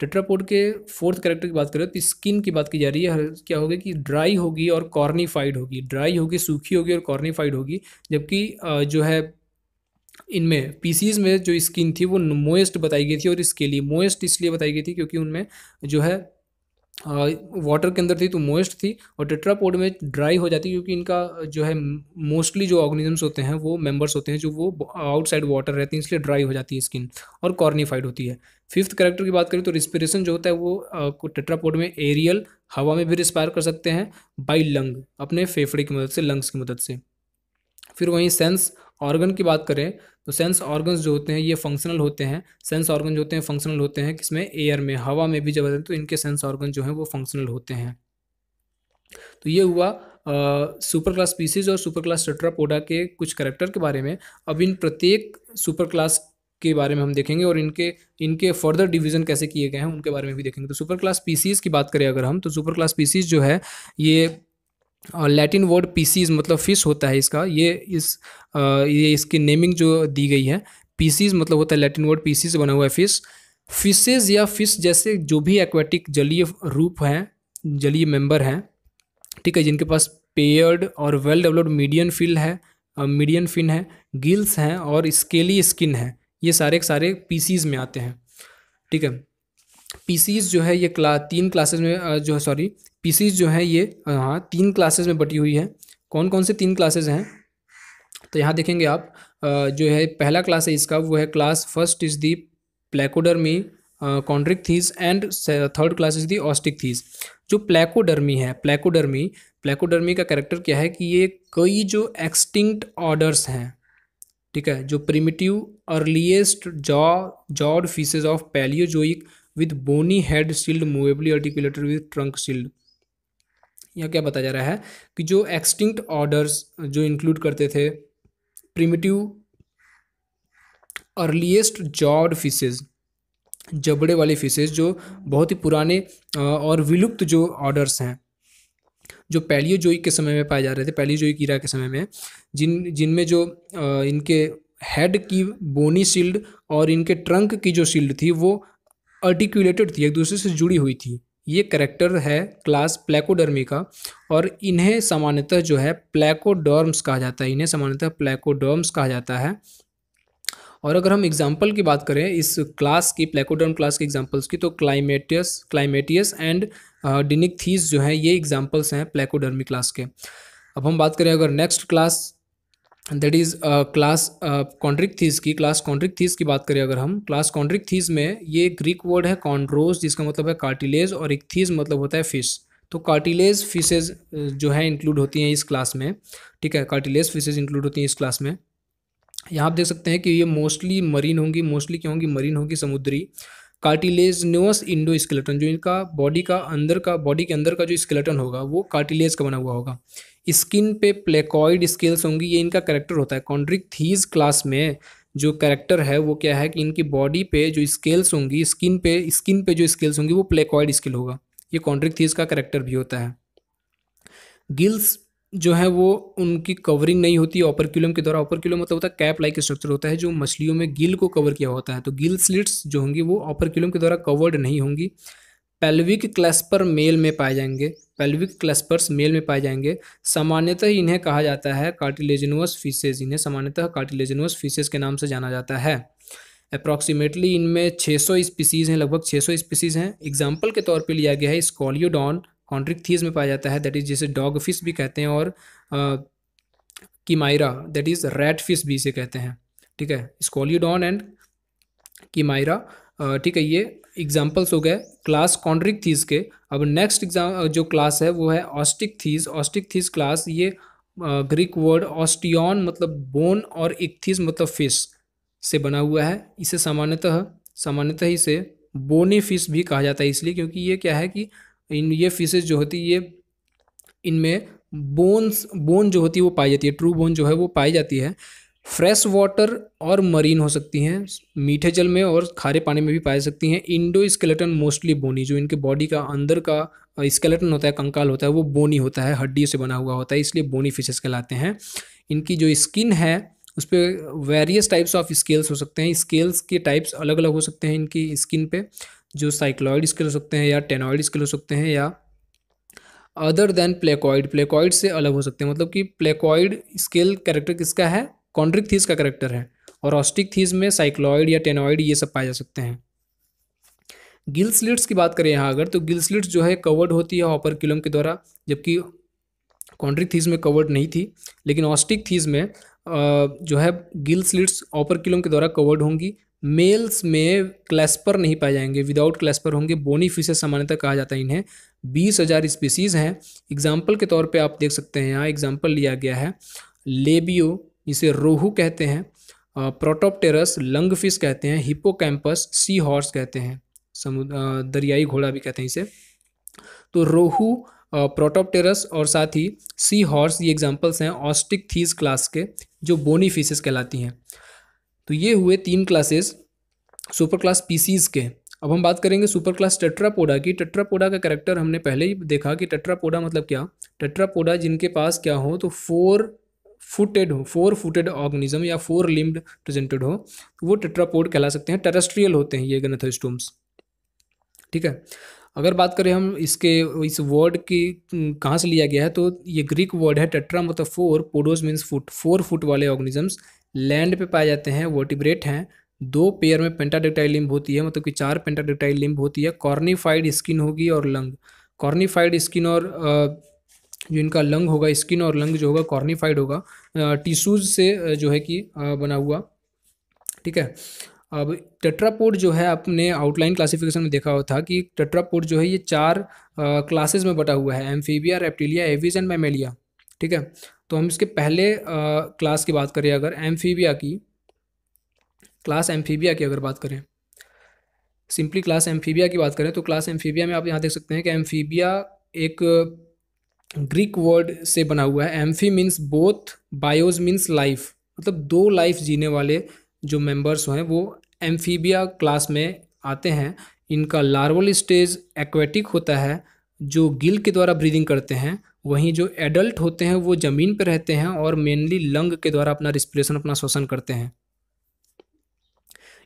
टेट्रापोड के फोर्थ कैरेक्टर की बात करें तो स्किन की बात की जा रही है क्या होगा कि ड्राई होगी और कॉर्नीफाइड होगी। ड्राई होगी, सूखी होगी और कॉर्नीफाइड होगी, जबकि जो है इनमें, पीसीज में जो स्किन थी वो मोएस्ट बताई गई थी और इसके लिए, मोएस्ट इसलिए बताई गई थी क्योंकि उनमें जो है वाटर के अंदर थी तो मोइस्ट थी और टेट्रापोड में ड्राई हो जाती क्योंकि इनका जो है मोस्टली जो ऑर्गेनिजम्स होते हैं, वो मेंबर्स होते हैं जो वो आउटसाइड वाटर रहती हैं, इसलिए ड्राई हो जाती है स्किन और कॉर्निफाइड होती है। फिफ्थ करेक्टर की बात करें तो रिस्पिरेशन जो होता है वो टेट्रापोड में एरियल हवा में भी रिस्पायर कर सकते हैं बाई लंग अपने फेफड़े की मदद से लंग्स की मदद से। फिर वहीं सेंस ऑर्गन की बात करें तो सेंस ऑर्गन्स जो होते हैं, ये फंक्शनल होते हैं। सेंस ऑर्गन जो होते हैं फंक्शनल होते हैं किसमें? एयर में, हवा में भी जब आते हैं तो इनके सेंस ऑर्गन जो हैं, वो फंक्शनल होते हैं। तो ये हुआ सुपर क्लास स्पीसीज और सुपर क्लास टेट्रापोडा के कुछ करेक्टर के बारे में। अब इन प्रत्येक सुपर क्लास के बारे में हम देखेंगे और इनके इनके फर्दर डिवीज़न कैसे किए गए हैं, उनके बारे में भी देखेंगे। तो सुपर क्लास स्पीसीज़ की बात करें अगर हम तो सुपर क्लास स्पीसीज़ जो है, ये लैटिन वर्ड पीसीज मतलब फ़िश होता है इसका। ये इस ये इसकी नेमिंग जो दी गई है पीसीज मतलब होता है लैटिन वर्ड पीसी से बना हुआ है फ़िश फिशेज या फ़िश जैसे जो भी एक्वेटिक जलीय रूप हैं, जलीय मेंबर हैं, ठीक है, जिनके पास पेयर्ड और वेल डेवलप्ड मीडियन फिल है मीडियन फिन है गिल्स हैं और स्केली स्किन है, ये सारे सारे पीसीज में आते हैं, ठीक है। पीसीज जो है ये क्ला तीन क्लासेज में जो है सॉरी पीसीज जो है ये हाँ तीन क्लासेज में बटी हुई है। कौन कौन से तीन क्लासेज हैं? तो यहाँ देखेंगे आप जो है पहला क्लास है इसका, वो है class first is the placodermi chondrichthyes and third class is the osteichthyes जो प्लेकोडर्मी है प्लेकोडर्मी प्लेकोडर्मी का करेक्टर क्या है कि ये कई जो एक्सटिंक्ट ऑर्डर्स हैं, ठीक है? जो primitive earliest jaw jawed fishes of Palaeozoic with bony head shield movably articulated with trunk shield यह क्या बताया जा रहा है कि जो एक्सटिंक्ट ऑर्डर्स जो इंक्लूड करते थे प्रिमिटिव अर्लीस्ट जॉड फिशेज जबड़े वाले फिशेज जो बहुत ही पुराने और विलुप्त जो ऑर्डर्स हैं, जो पैलियोजोइक के समय में पाए जा रहे थे पैलियोजोइक ईरा के समय में, जिन, जिनमें जो इनके हेड की बोनी शील्ड और इनके ट्रंक की जो शील्ड थी, वो आर्टिकुलेटेड थी, एक दूसरे से जुड़ी हुई थी। ये करेक्टर है क्लास प्लेकोडर्मी का और इन्हें सामान्यतः जो है प्लेकोडर्म्स कहा जाता है। इन्हें सामान्यतः प्लेकोडर्म्स कहा जाता है। और अगर हम एग्ज़ाम्पल की बात करें, इस क्लास की प्लेकोडर्म क्लास के एग्जाम्पल्स की तो क्लाइमेटियस क्लाइमेटियस एंड डिनिक थीस जो है, ये एग्जाम्पल्स हैं प्लेकोडर्मी क्लास के। अब हम बात करें अगर next class that is class Chondrichthyes की क्लास कॉन्ड्रिक थीस की बात करें अगर हम क्लास कॉन्ड्रिक थीस में ये ग्रीक वर्ड है कॉन्ड्रोस जिसका मतलब है कार्टिलेज और एक थीस मतलब होता है फ़िश तो कार्टिलेज फिशेज जो है इंक्लूड होती हैं इस क्लास में। ठीक है कार्टिलेज फिशेज इंक्लूड होती हैं इस क्लास में। यहाँ आप देख सकते हैं कि ये मोस्टली मरीन होंगी मोस्टली क्या होंगी? मरीन होंगी, समुद्री। कार्टिलेजनोस इंडो स्केलेटन जो इनका बॉडी का अंदर का बॉडी के अंदर का जो स्केलेटन होगा, वो कार्टिलेज का बना हुआ होगा। स्किन पे प्लेकॉइड स्केल्स होंगी, ये इनका करेक्टर होता है। कॉन्ड्रिक थीज क्लास में जो करेक्टर है, वो क्या है कि इनकी बॉडी पे जो स्केल्स होंगी स्किन पे स्किन पे जो स्केल्स होंगी, वो प्लेकॉइड स्केल होगा। ये कॉन्ड्रिक थीज का करेक्टर भी होता है। गिल्स जो है, वो उनकी कवरिंग नहीं होती ऑपरक्यूलम के द्वारा। ऑपरक्यूलम मतलब होता है कैप लाइक स्ट्रक्चर होता है, जो मछलियों में गिल को कवर किया होता है। तो गिल स्लिट्स जो होंगी, वो ऑपरक्यूलम के द्वारा कवर्ड नहीं होंगी। पेल्विक क्लस्पर मेल में पाए जाएँगे। पेल्विक क्लस्पर्स मेल में पाए जाएँगे। सामान्यतः इन्हें कहा जाता है कार्टिलेजनस फिशेज इन्हें सामान्यतः कार्टिलेजनस फिशेज के नाम से जाना जाता है। अप्रॉक्सीमेटली इनमें 600 स्पीसीज़ हैं, लगभग 600 स्पीसीज़ हैं। एग्ज़ाम्पल के तौर पे लिया गया है स्कॉलियोडॉन कॉन्ट्रिक थीज में पाया जाता है दैट इज़ जिसे डॉग फ़िश भी कहते हैं और chimaera that is red fish भी इसे कहते हैं। ठीक है? स्कॉलियोडॉन एंड कीमायरा ठीक है, ये एग्जाम्पल्स हो गए क्लास कॉन्ड्रिक थीस के। अब नेक्स्ट एग्ज़ाम जो क्लास है, वो है osteichthyes osteichthyes class ये ग्रीक वर्ड ऑस्टियन मतलब बोन और इक्थीस मतलब फ़िश से बना हुआ है। इसे सामान्यतः सामान्यतः इसे बोनी फ़िश भी कहा जाता है इसलिए क्योंकि ये क्या है कि इन, ये फिशेज जो होती है ये इनमें बोन्स बोन जो होती है वो पाई जाती है। ट्रू बोन जो है वो पाई जाती है। फ्रेश वाटर और मरीन हो सकती हैं, मीठे जल में और खारे पानी में भी पाई सकती हैं। इंडो स्केलेटन मोस्टली बोनी, जो इनके बॉडी का अंदर का स्केलेटन होता है, कंकाल होता है, वो बोनी होता है, हड्डियों से बना हुआ होता है, इसलिए बोनी फिशेस कहलाते हैं। इनकी जो स्किन है, उस पर वेरियस टाइप्स ऑफ़ स्केल्स हो सकते हैं स्केल्स के टाइप्स अलग अलग हो सकते हैं इनकी स्किन पे, जो साइक्लॉइड स्केल हो सकते हैं या टेनॉइड स्केल हो सकते हैं या अदर देन प्लेकॉइड प्लेकॉइड से अलग हो सकते हैं मतलब कि प्लेकॉइड स्केल कैरेक्टर किसका है? कॉन्ड्रिक थीस का करेक्टर है और ऑस्टिक थीस में साइक्लॉइड या टेनॉइड ये सब पाए जा सकते हैं। गिल स्लिट्स की बात करें यहाँ अगर तो गिल स्लिट्स जो है कवर्ड होती है ऑपर के द्वारा, जबकि कॉन्ड्रिक थीज में कवर्ड नहीं थी, लेकिन ऑस्टिक थीज में जो है गिल स्लिट्स ऑपर के द्वारा कवर्ड होंगी। मेल्स में क्लैस्पर नहीं पाए जाएँगे विदाउट क्लैस्पर होंगे बोनी फिशेस सामान्यतः कहा जाता है इन्हें। बीस हज़ार स्पीसीज़ हैं। एग्ज़ाम्पल के तौर पे आप देख सकते हैं, यहाँ एग्ज़ाम्पल लिया गया है। लेबियो इसे रोहू कहते हैं प्रोटोपटेरस लंग फ़िश कहते हैं हिपोकैम्पस सी हॉर्स कहते हैं समुद्र दरियाई घोड़ा भी कहते हैं इसे। तो रोहू प्रोटोपटेरस और साथ ही सी हॉर्स ये एग्जाम्पल्स हैं ऑस्टिक थीस क्लास के, जो बोनी फिशेस कहलाती हैं। तो ये हुए तीन क्लासेस सुपर क्लास पीसीज के। अब हम बात करेंगे सुपर क्लास टेट्रापोडा की। टेट्रापोडा का करेक्टर हमने पहले ही देखा कि टेट्रापोडा मतलब क्या? टेट्रापोडा जिनके पास क्या हो तो फोर फुटेड हो फोर फुटेड ऑर्गेनिज्म या फोर लिम्ड प्रेजेंटेड हो तो वो टेट्रापोड कहला सकते हैं टेरेस्ट्रियल होते हैं ये गनेथोस्टोम्स ठीक है? अगर बात करें हम इसके, इस वर्ड की कहाँ से लिया गया है तो ये ग्रीक वर्ड है टेट्रा मतलब four podos means foot four foot वाले ऑर्गेनिजम्स लैंड पे पाए जाते हैं वर्टिब्रेट हैं, दो पेयर में पेंटाडेक्टाइल लिम्ब होती है मतलब कि चार पेंटाडेक्टाइल लिम्ब होती है कॉर्निफाइड स्किन होगी और लंग कॉर्निफाइड स्किन और जो इनका लंग होगा, स्किन और लंग जो होगा, कॉर्निफाइड होगा टिश्यूज से जो है कि बना हुआ। ठीक है? अब टेट्रापोड जो है, आपने आउटलाइन क्लासिफिकेशन में देखा हुआ था कि टेट्रापोड जो है, ये चार क्लासेस में बटा हुआ है, amphibia, reptilia aves and mammalia. ठीक है? तो हम इसके पहले क्लास की बात करें अगर, एम्फीबिया की। क्लास एम्फीबिया की अगर बात करें। सिंपली क्लास एम्फीबिया की बात करें तो क्लास एम्फीबिया में आप यहाँ देख सकते हैं कि एम्फीबिया एक ग्रीक वर्ड से बना हुआ है amphi means both bios means life मतलब दो लाइफ जीने वाले जो मेंबर्स हैं, वो एम्फीबिया क्लास में आते हैं। इनका लार्वल स्टेज एक्वेटिक होता है, जो गिल के द्वारा ब्रीदिंग करते हैं। वहीं जो एडल्ट होते हैं, वो ज़मीन पर रहते हैं और मेनली लंग के द्वारा अपना रिस्पिरेशन अपना श्वसन करते हैं।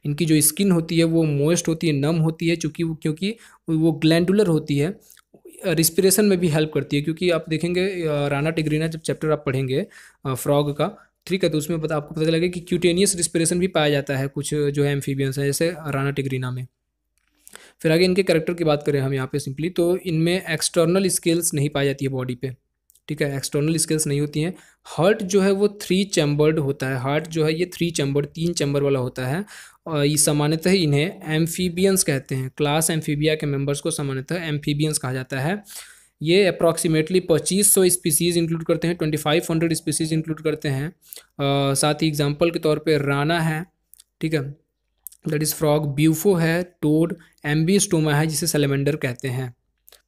इनकी जो स्किन होती है, वो मोइस्ट होती है नम होती है, चूँकि क्योंकि वो ग्लैंडुलर होती है। रिस्पिरेशन में भी हेल्प करती है, क्योंकि आप देखेंगे राना टिग्रीना जब चैप्टर आप पढ़ेंगे फ्रॉग का, ठीक है तो उसमें आपको पता चलेगा कि क्यूटेनियस रिस्पिरेशन भी पाया जाता है कुछ, जो है एम्फीबियंस है, जैसे राना टिग्रीना में। फिर आगे इनके करेक्टर की बात करें हम यहाँ पे सिंपली तो इनमें एक्सटर्नल स्किल्स नहीं पाई जाती है बॉडी पे, ठीक है, एक्सटर्नल स्किल्स नहीं होती हैं। हार्ट जो है वो थ्री चैम्बर्ड होता है, हार्ट जो है ये थ्री चैम्बर्ड, तीन चैम्बर वाला होता है ये सामान्यतः इन्हें एम्फीबियंस कहते हैं। क्लास एम्फीबिया के मेंबर्स को सामान्यतः एम्फीबियंस कहा जाता है। ये अप्रॉक्सीमेटली पच्चीस सौ स्पीसीज़ इंक्लूड करते हैं twenty five hundred species include करते हैं। आ, साथ ही एग्जांपल के तौर पे राना है ठीक है? दैट इज़ फ्रॉग ब्यूफो है टोड एम्बी स्टोमा है जिसे सेलेमेंडर कहते हैं।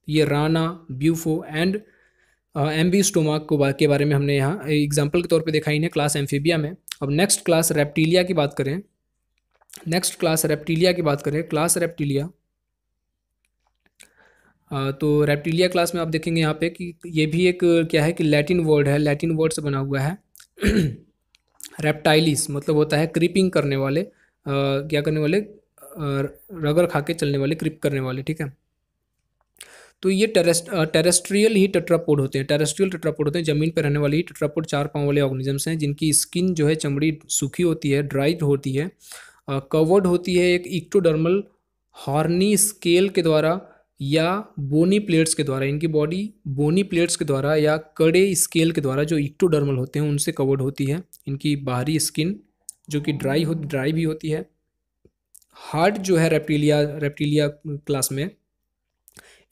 ये राना ब्यूफो एंड एम्बी स्टोमा को बा, के बारे में हमने यहाँ एग्ज़ाम्पल के तौर पर देखा इन्हें क्लास एम्फीबिया में। अब नेक्स्ट क्लास रेप्टीलिया की बात करें। नेक्स्ट क्लास रेप्टीलिया की बात करें। क्लास रेप्टीलिया तो रेप्टीलिया क्लास में आप देखेंगे यहाँ पे कि ये भी एक क्या है कि लैटिन वर्ड है। लैटिन वर्ड से बना हुआ है। रेप्टाइलिस मतलब होता है क्रीपिंग करने वाले आ, क्या करने वाले रगर खा के चलने वाले क्रिप करने वाले ठीक है? तो ये टेरेस्ट टेरेस्ट्रियल ही टेट्रापोड होते हैं। टेरेस्ट्रियल टेट्रापोड होते हैं। ज़मीन पर रहने वाले ही टेट्रापोड चार पाँव वाले ऑर्गेनिजम्स हैं जिनकी स्किन जो है चमड़ी सूखी होती है ड्राई होती है। कवर्ड होती है एक इक्टोडर्मल हॉर्नी स्केल के द्वारा या बोनी प्लेट्स के द्वारा, इनकी बॉडी बोनी प्लेट्स के द्वारा या कड़े स्केल के द्वारा जो इक्टोडर्मल होते हैं उनसे कवर्ड होती है। इनकी बाहरी स्किन जो कि ड्राई हो, ड्राई भी होती है। हार्ट जो है रेप्टीलिया रेप्टीलिया क्लास में,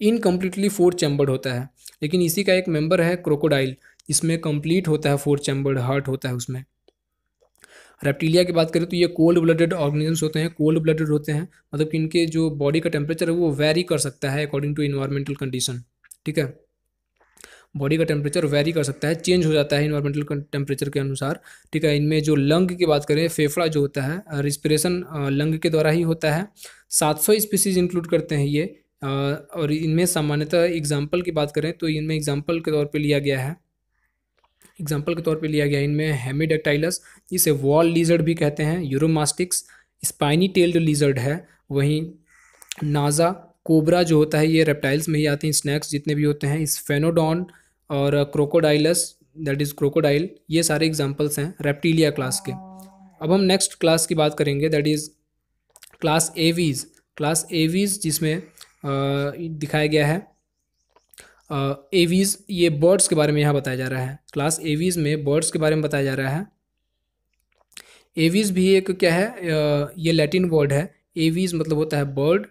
इनकम्प्लीटली फोर चैम्बर्ड होता है। लेकिन इसी का एक मेंबर है क्रोकोडाइल, इसमें कंप्लीट होता है फोर चैम्बर्ड, हार्ट होता है उसमें। रेप्टीलिया की बात करें तो ये कोल्ड ब्लडेड ऑर्गेनिजम्स होते हैं कोल्ड ब्लडेड होते हैं मतलब कि इनके जो बॉडी का टेम्परेचर है वो वेरी कर सकता है अकॉर्डिंग टू इन्वायरमेंटल कंडीशन ठीक है? बॉडी का टेम्परेचर वेरी कर सकता है चेंज हो जाता है इन्वायरमेंटल टेम्परेचर के अनुसार, ठीक है? इनमें जो लंग की बात करें, फेफड़ा जो होता है रिस्पिरेशन लंग के द्वारा ही होता है। 700 स्पीसीज इंक्लूड करते हैं ये और इनमें सामान्यतः एग्ज़ाम्पल की बात करें तो इनमें एग्ज़ाम्पल के तौर पर लिया गया है। एग्ज़ाम्पल के तौर पर लिया गया इनमें हेमिडेक्टाइलस, इसे वॉल लीजर्ड भी कहते हैं, यूरोमास्टिक्स, स्पाइनी टेल्ड लीजर्ड है, वहीं नाजा, कोबरा जो होता है, ये रेप्टाइल्स में ही आते हैं, स्नैक्स जितने भी होते हैं, इस फेनोडॉन और क्रोकोडाइलस दैट इज़ क्रोकोडाइल ये सारे एग्जाम्पल्स हैं रेप्टीलिया क्लास के। अब हम नेक्स्ट क्लास की बात करेंगे that is class aves class aves जिसमें दिखाया गया है एवीज़ ये बर्ड्स के बारे में यहाँ बताया जा रहा है। क्लास एवीज़ में बर्ड्स के बारे में बताया जा रहा है। एवीज़ भी एक क्या है ये लैटिन वर्ड है। एवीज़ मतलब होता है बर्ड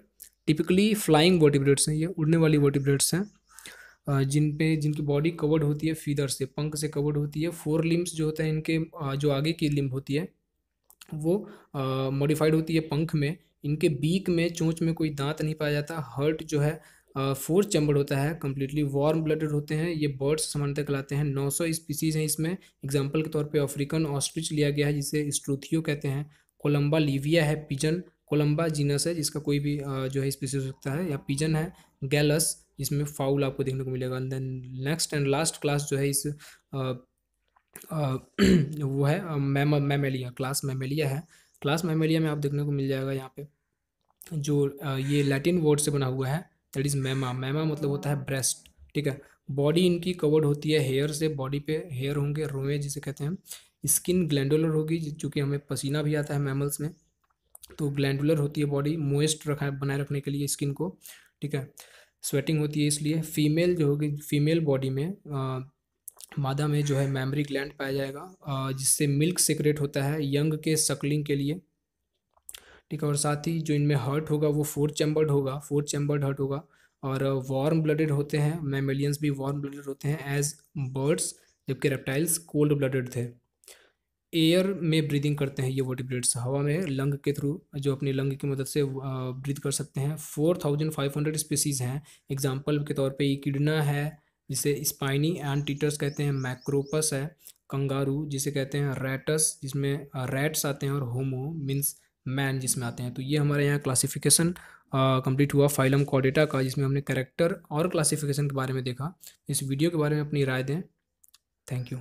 टिपिकली फ्लाइंग वर्टिब्रेट्स हैं, ये उड़ने वाली वर्टिब्रेट्स हैं। जिन पे, जिनकी बॉडी कवर्ड होती है फीदर से पंख से कवर्ड होती है। फोर लिम्स जो होता है, इनके जो आगे की लिम्ब होती है, वो मॉडिफाइड होती है पंख में। इनके बीक में, चोंच में कोई दांत नहीं पाया जाता। हर्ट जो है फोर्थ चैम्बर होता है कम्प्लीटली वार्म ब्लडेड होते हैं। ये बर्ड्स सामान्यतः कहलाते हैं। 900 स्पीसीज़ हैं इसमें। एग्ज़ाम्पल के तौर पे अफ्रीकन ऑस्ट्रिच लिया गया है जिसे स्ट्रूथियो कहते हैं। कोलम्बा लिविया है पिजन कोलम्बा जीनस है जिसका कोई भी जो है स्पीसीज हो सकता है। या पिजन है गैलस जिसमें फाउल आपको देखने को मिलेगा। Then next and last class जो है इस आ, आ, वो है मैमेलिया। क्लास मैमेलिया है। क्लास मैमेलिया में आप देखने को मिल जाएगा यहाँ पे। जो ये लैटिन वर्ड से बना हुआ है। दैट इज़ मैमा मैमा मतलब होता है ब्रेस्ट ठीक है? बॉडी इनकी कवर्ड होती है हेयर से बॉडी पे हेयर होंगे रोए जिसे कहते हैं। स्किन ग्लैंडुलर होगी चूँकि हमें पसीना भी आता है मैमल्स में। तो ग्लैंडुलर होती है बॉडी मोइस्ट रखा बनाए रखने के लिए स्किन को ठीक है? स्वेटिंग होती है इसलिए। फीमेल जो होगी फीमेल बॉडी में आ, मादा में जो है मेमरी ग्लैंड पाया जाएगा। आ, जिससे मिल्क सिक्रेट होता है यंग के सकलिंग के लिए। ठीक है, और साथ ही जो इनमें हर्ट होगा, वो फोर चैम्बर्ड होगा फोर चैम्बर्ड हर्ट होगा। और वार्म ब्लडेड होते हैं मैमेलियंस भी वार्म ब्लडेड होते हैं एज बर्ड्स जबकि रेप्टाइल्स कोल्ड ब्लडेड थे। एयर में ब्रीदिंग करते हैं, ये वर्टिब्रेट्स हवा में लंग के थ्रू जो अपनी लंग की मदद से ब्रीद कर सकते हैं। Four thousand five hundred species हैं। एग्ज़ाम्पल के तौर पे इकिडना है, जिसे स्पाइनी एंड टीटर्स कहते हैं मैक्रोपस है कंगारू जिसे कहते हैं रैटस जिसमें रैट्स आते हैं और होमो मीन्स मैन जिसमें आते हैं। तो ये हमारे यहाँ क्लासिफिकेशन कंप्लीट हुआ फाइलम कॉडेटा का, जिसमें हमने करेक्टर और क्लासिफिकेशन के बारे में देखा। इस वीडियो के बारे में अपनी राय दें। Thank you